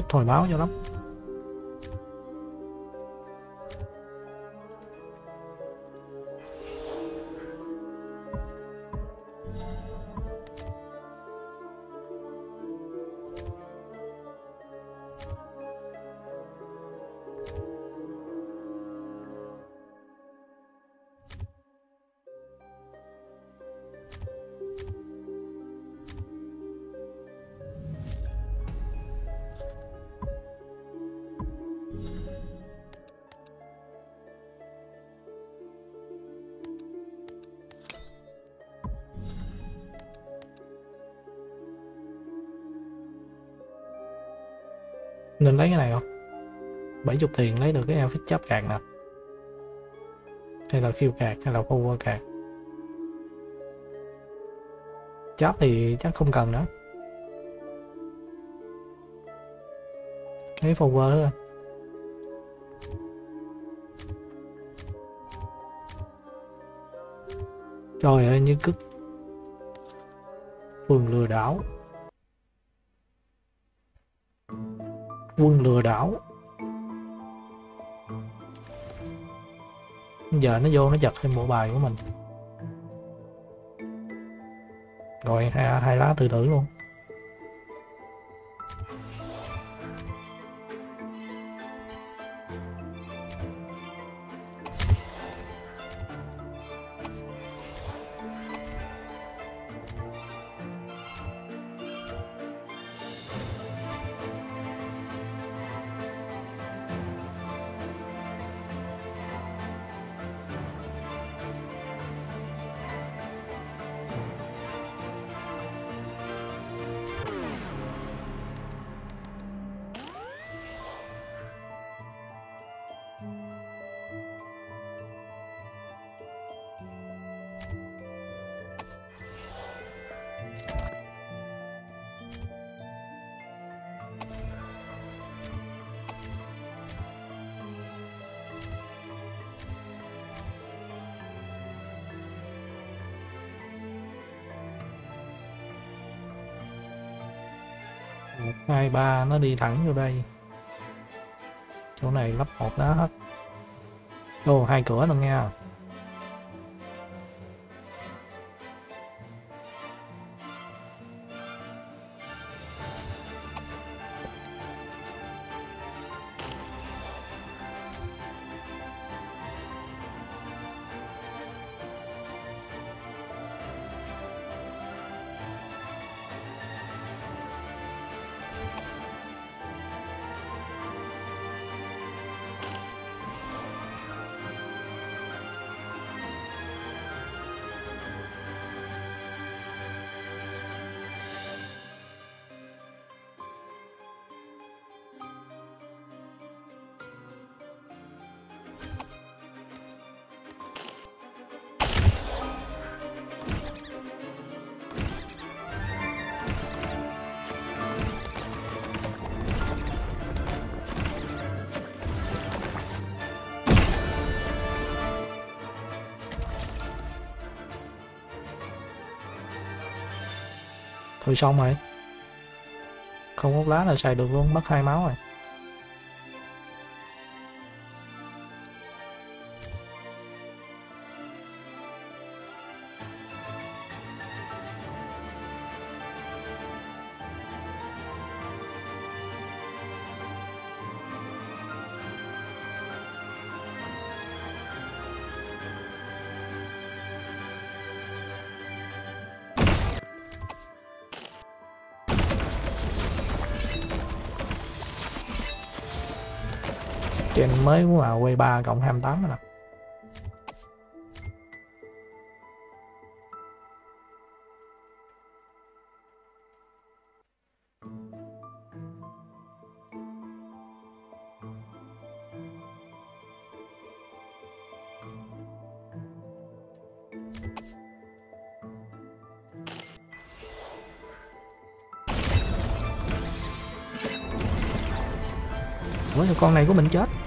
Thích hồi báo cho lắm. 70 tiền lấy được cái outfit chấp cạc nè. Hay là phiêu cạc hay là power cạc chop thì chắc không cần nữa. Lấy forward thôi trời ơi, như cứ phường lừa đảo. Quân lừa đảo. Giờ nó vô nó giật thêm bộ bài của mình. Rồi hai, hai lá từ tử luôn. Một, hai, ba, nó đi thẳng vô đây. Chỗ này lắp một đá hết. Ô, hai cửa luôn nha Thôi xong rồi Không hút lá là xài được luôn, mất hai máu rồi. Mới của là quay 3 cộng 28 nè. Ủa con này của mình chết?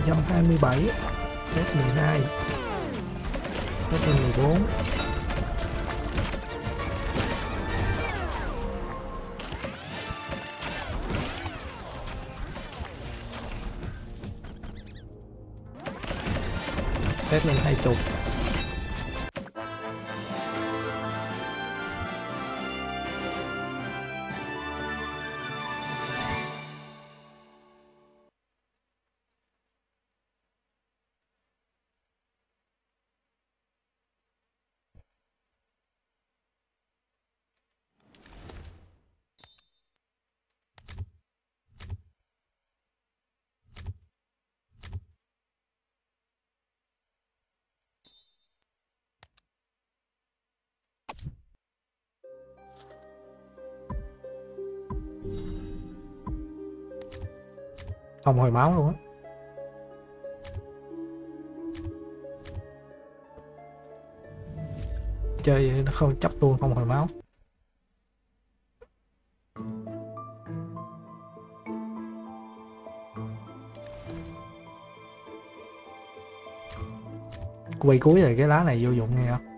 527 F12 F14 F20 không hồi máu luôn á. Chơi nó không, chấp luôn không hồi máu. Quay cuối rồi cái lá này vô dụng nghe không?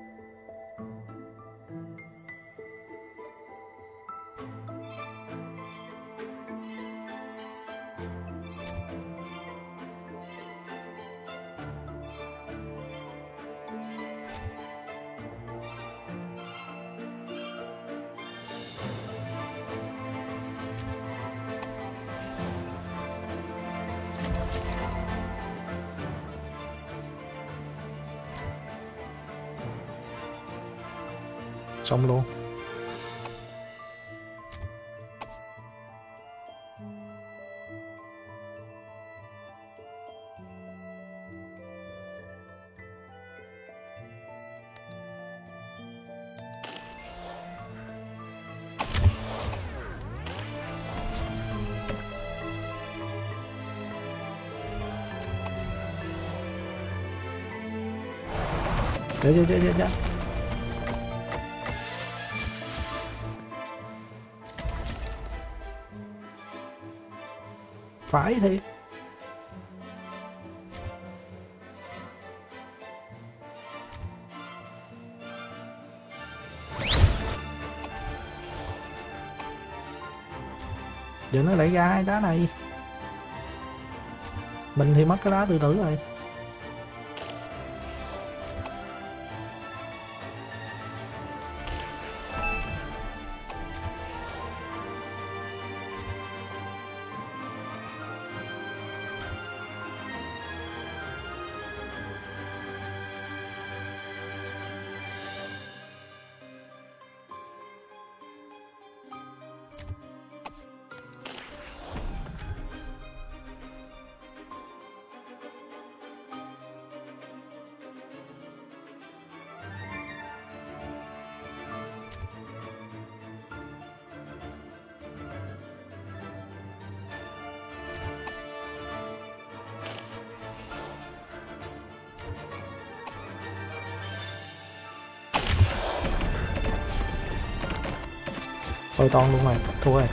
Chết chết chết chết chết phải thì giờ nó lại ra hai đá này. Mình thì mất cái đá tự tử rồi. Thôi toàn luôn rồi thua rồi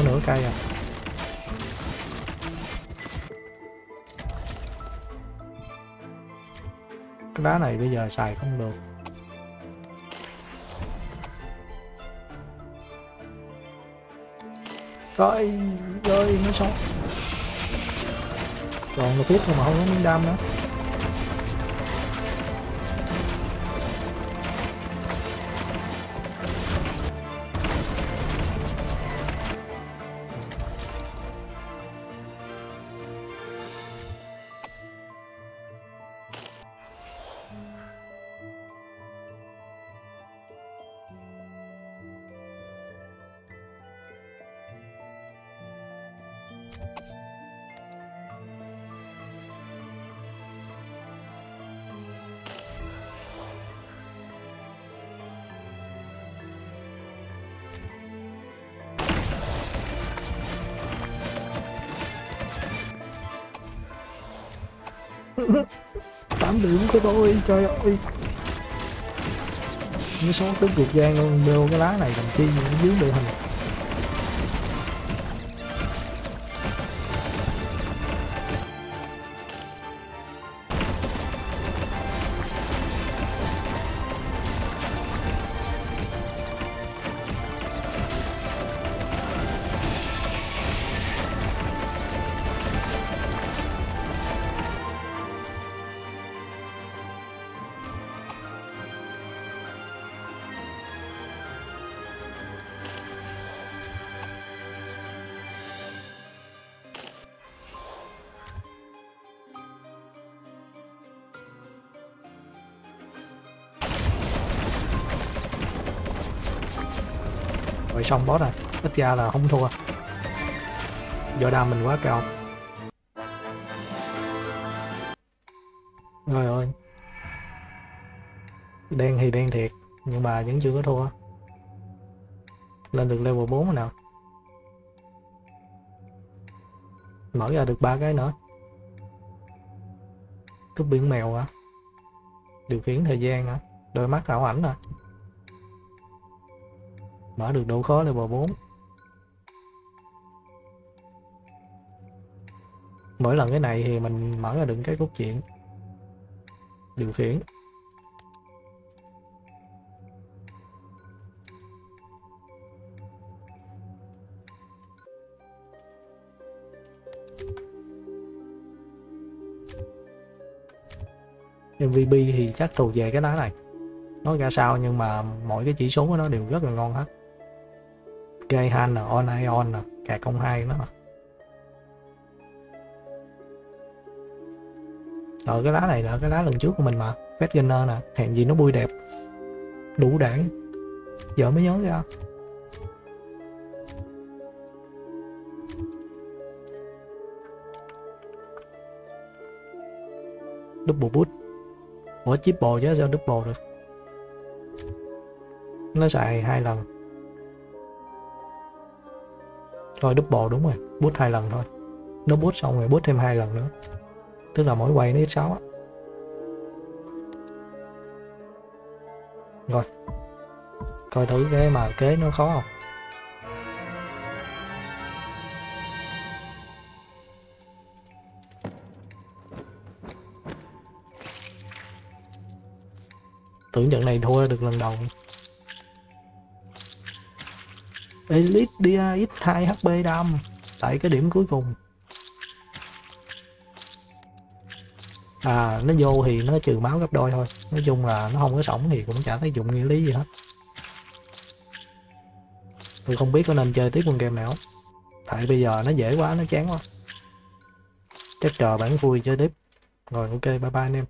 có nửa cây à. Cái đá này bây giờ xài không được. Rồi rồi nó xong còn một phút thôi mà không có miếng đam nữa. Tám điểm của tôi, trời ơi. Nó số tới cuộc gian luôn đeo cái lá này làm chi dưới đội hình. Xong boss rồi. Ít ra là không thua. Do đam mình quá cao. Rồi ơi. Đen thì đen thiệt, nhưng mà vẫn chưa có thua. Lên được level 4 rồi nào. Mở ra được ba cái nữa. Cúp biển mèo hả? Điều khiển thời gian hả? Đôi mắt ảo ảnh hả? Mở được độ khó level 4 mỗi lần cái này thì mình mở ra được cái cốt truyện. Điều khiển. MVP thì chắc thuộc về cái lá này. Nói ra sao nhưng mà mỗi cái chỉ số của nó đều rất là ngon hết cây han là on ion nè cà công hai nó ở cái lá này là cái lá lần trước của mình mà phép Gunner nè hẹn gì nó bôi đẹp. Đủ đảng. Giờ mới nhớ ra. Double boot. Ủa triple chứ, sao double được Nó xài hai lần. Thôi, double, đúng rồi. Boost hai lần thôi. Nó boost xong rồi boost thêm hai lần nữa. Tức là mỗi quay nó x 6 á. Rồi. Coi thử cái mà kế nó khó không? Tưởng trận này thua được lần đầu. Elite Dia X2 HP đâm, tại cái điểm cuối cùng. À nó vô thì nó trừ máu gấp đôi thôi. Nói chung là nó không có sống thì cũng chả thấy dụng nghĩa lý gì hết. Tôi không biết có nên chơi tiếp con game nào. Tại bây giờ nó dễ quá, nó chán quá. Chắc chờ bản vui chơi tiếp. Rồi, ok, bye bye anh em.